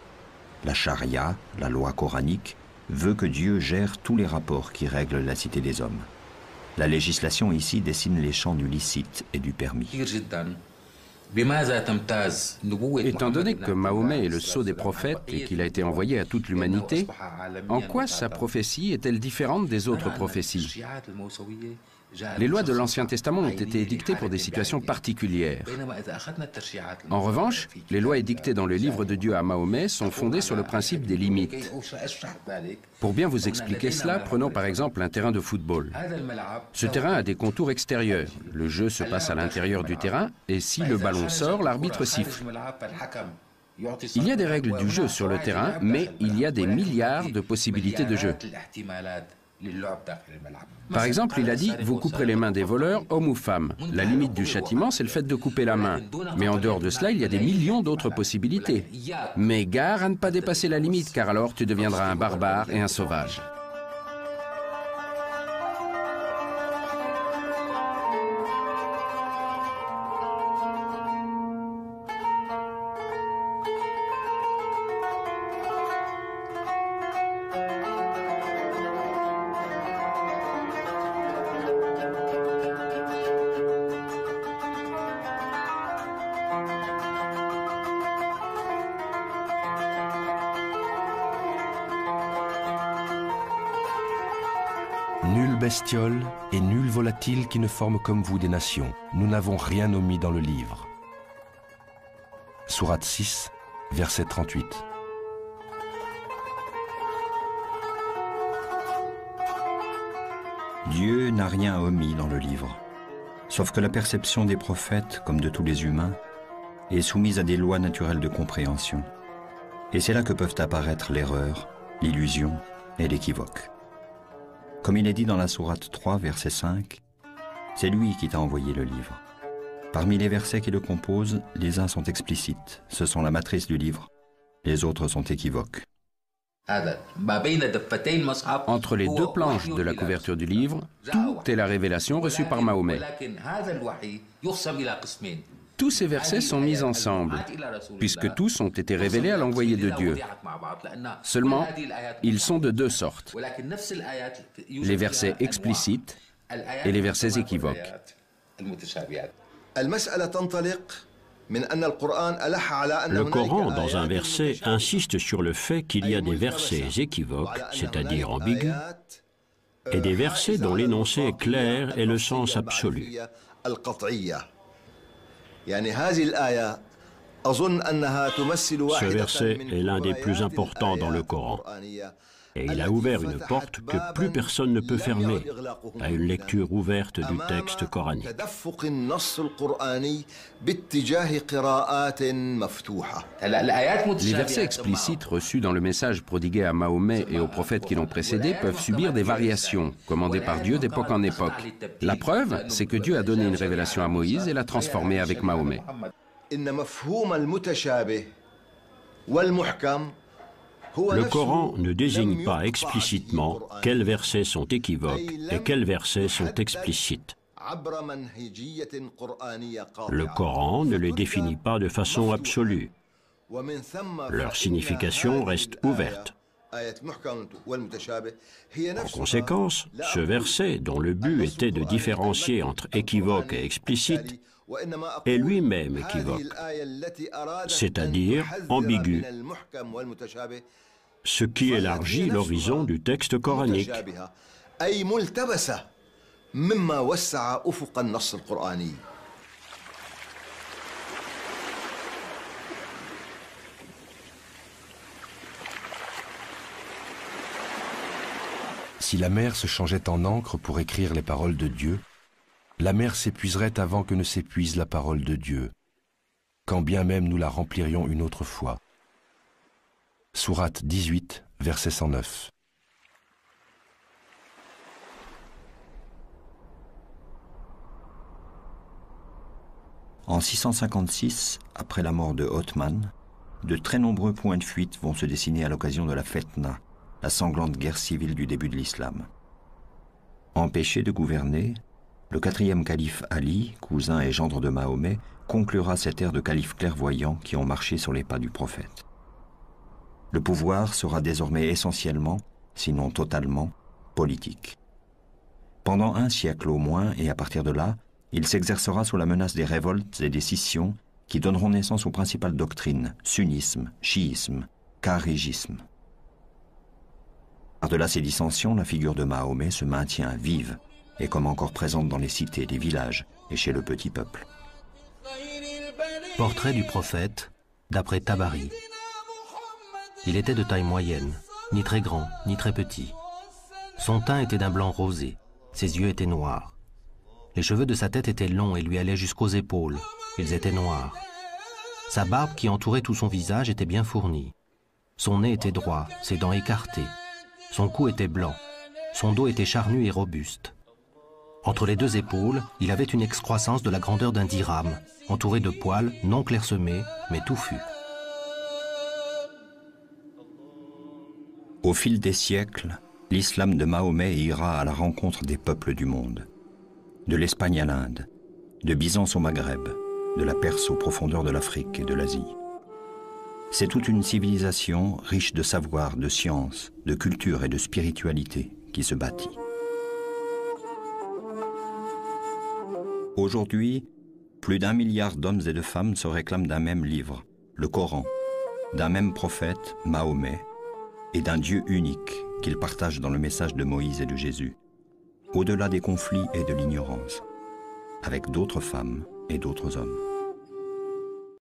La charia, la loi coranique, veut que Dieu gère tous les rapports qui règlent la cité des hommes. La législation ici dessine les champs du licite et du permis. Étant donné que Mahomet est le sceau des prophètes et qu'il a été envoyé à toute l'humanité, en quoi sa prophétie est-elle différente des autres prophéties? Les lois de l'Ancien Testament ont été édictées pour des situations particulières. En revanche, les lois édictées dans le livre de Dieu à Mahomet sont fondées sur le principe des limites. Pour bien vous expliquer cela, prenons par exemple un terrain de football. Ce terrain a des contours extérieurs. Le jeu se passe à l'intérieur du terrain et si le ballon sort, l'arbitre siffle. Il y a des règles du jeu sur le terrain, mais il y a des milliards de possibilités de jeu. Par exemple, il a dit Vous couperez les mains des voleurs, hommes ou femmes. La limite du châtiment, c'est le fait de couper la main. Mais en dehors de cela, il y a des millions d'autres possibilités. Mais gare à ne pas dépasser la limite, car alors tu deviendras un barbare et un sauvage. Bestiole et nul volatile qui ne forme comme vous des nations. Nous n'avons rien omis dans le livre. Sourate 6, verset 38. Dieu n'a rien omis dans le livre, sauf que la perception des prophètes, comme de tous les humains, est soumise à des lois naturelles de compréhension. Et c'est là que peuvent apparaître l'erreur, l'illusion et l'équivoque. Comme il est dit dans la sourate 3, verset 5, c'est lui qui t'a envoyé le livre. Parmi les versets qui le composent, les uns sont explicites, ce sont la matrice du livre, les autres sont équivoques. Entre les deux planches de la couverture du livre, tout est la révélation reçue par Mahomet. Tous ces versets sont mis ensemble, puisque tous ont été révélés à l'envoyé de Dieu. Seulement, ils sont de deux sortes, les versets explicites et les versets équivoques. Le Coran, dans un verset, insiste sur le fait qu'il y a des versets équivoques, c'est-à-dire ambigus, et des versets dont l'énoncé est clair et le sens absolu. Ce verset est l'un des plus importants dans le Coran. Et il a ouvert une porte que plus personne ne peut fermer à une lecture ouverte du texte coranique. Les versets explicites reçus dans le message prodigué à Mahomet et aux prophètes qui l'ont précédé peuvent subir des variations, commandées par Dieu d'époque en époque. La preuve, c'est que Dieu a donné une révélation à Moïse et l'a transformée avec Mahomet. Le Coran ne désigne pas explicitement quels versets sont équivoques et quels versets sont explicites. Le Coran ne les définit pas de façon absolue. Leur signification reste ouverte. En conséquence, ce verset, dont le but était de différencier entre équivoque et explicite, est lui-même équivoque, c'est-à-dire ambigu, ce qui élargit l'horizon du texte coranique. Si la mer se changeait en encre pour écrire les paroles de Dieu, la mer s'épuiserait avant que ne s'épuise la parole de Dieu, quand bien même nous la remplirions une autre fois. Sourate 18, verset 109. En 656, après la mort de Othman, de très nombreux points de fuite vont se dessiner à l'occasion de la Fetna, la sanglante guerre civile du début de l'islam. Empêché de gouverner, le quatrième calife Ali, cousin et gendre de Mahomet, conclura cette ère de califes clairvoyants qui ont marché sur les pas du prophète. Le pouvoir sera désormais essentiellement, sinon totalement, politique. Pendant un siècle au moins, et à partir de là, il s'exercera sous la menace des révoltes et des scissions qui donneront naissance aux principales doctrines, sunnisme, chiisme, kharijisme. Par-delà ces dissensions, la figure de Mahomet se maintient vive et comme encore présente dans les cités, les villages et chez le petit peuple. Portrait du prophète, d'après Tabari. Il était de taille moyenne, ni très grand, ni très petit. Son teint était d'un blanc rosé, ses yeux étaient noirs. Les cheveux de sa tête étaient longs et lui allaient jusqu'aux épaules, ils étaient noirs. Sa barbe qui entourait tout son visage était bien fournie. Son nez était droit, ses dents écartées. Son cou était blanc, son dos était charnu et robuste. Entre les deux épaules, il avait une excroissance de la grandeur d'un dirham, entouré de poils non clairsemés, mais touffus. Au fil des siècles, l'islam de Mahomet ira à la rencontre des peuples du monde. De l'Espagne à l'Inde, de Byzance au Maghreb, de la Perse aux profondeurs de l'Afrique et de l'Asie. C'est toute une civilisation riche de savoir, de science, de culture et de spiritualité qui se bâtit. Aujourd'hui, plus d'un milliard d'hommes et de femmes se réclament d'un même livre, le Coran, d'un même prophète, Mahomet, et d'un Dieu unique qu'ils partagent dans le message de Moïse et de Jésus, au-delà des conflits et de l'ignorance, avec d'autres femmes et d'autres hommes.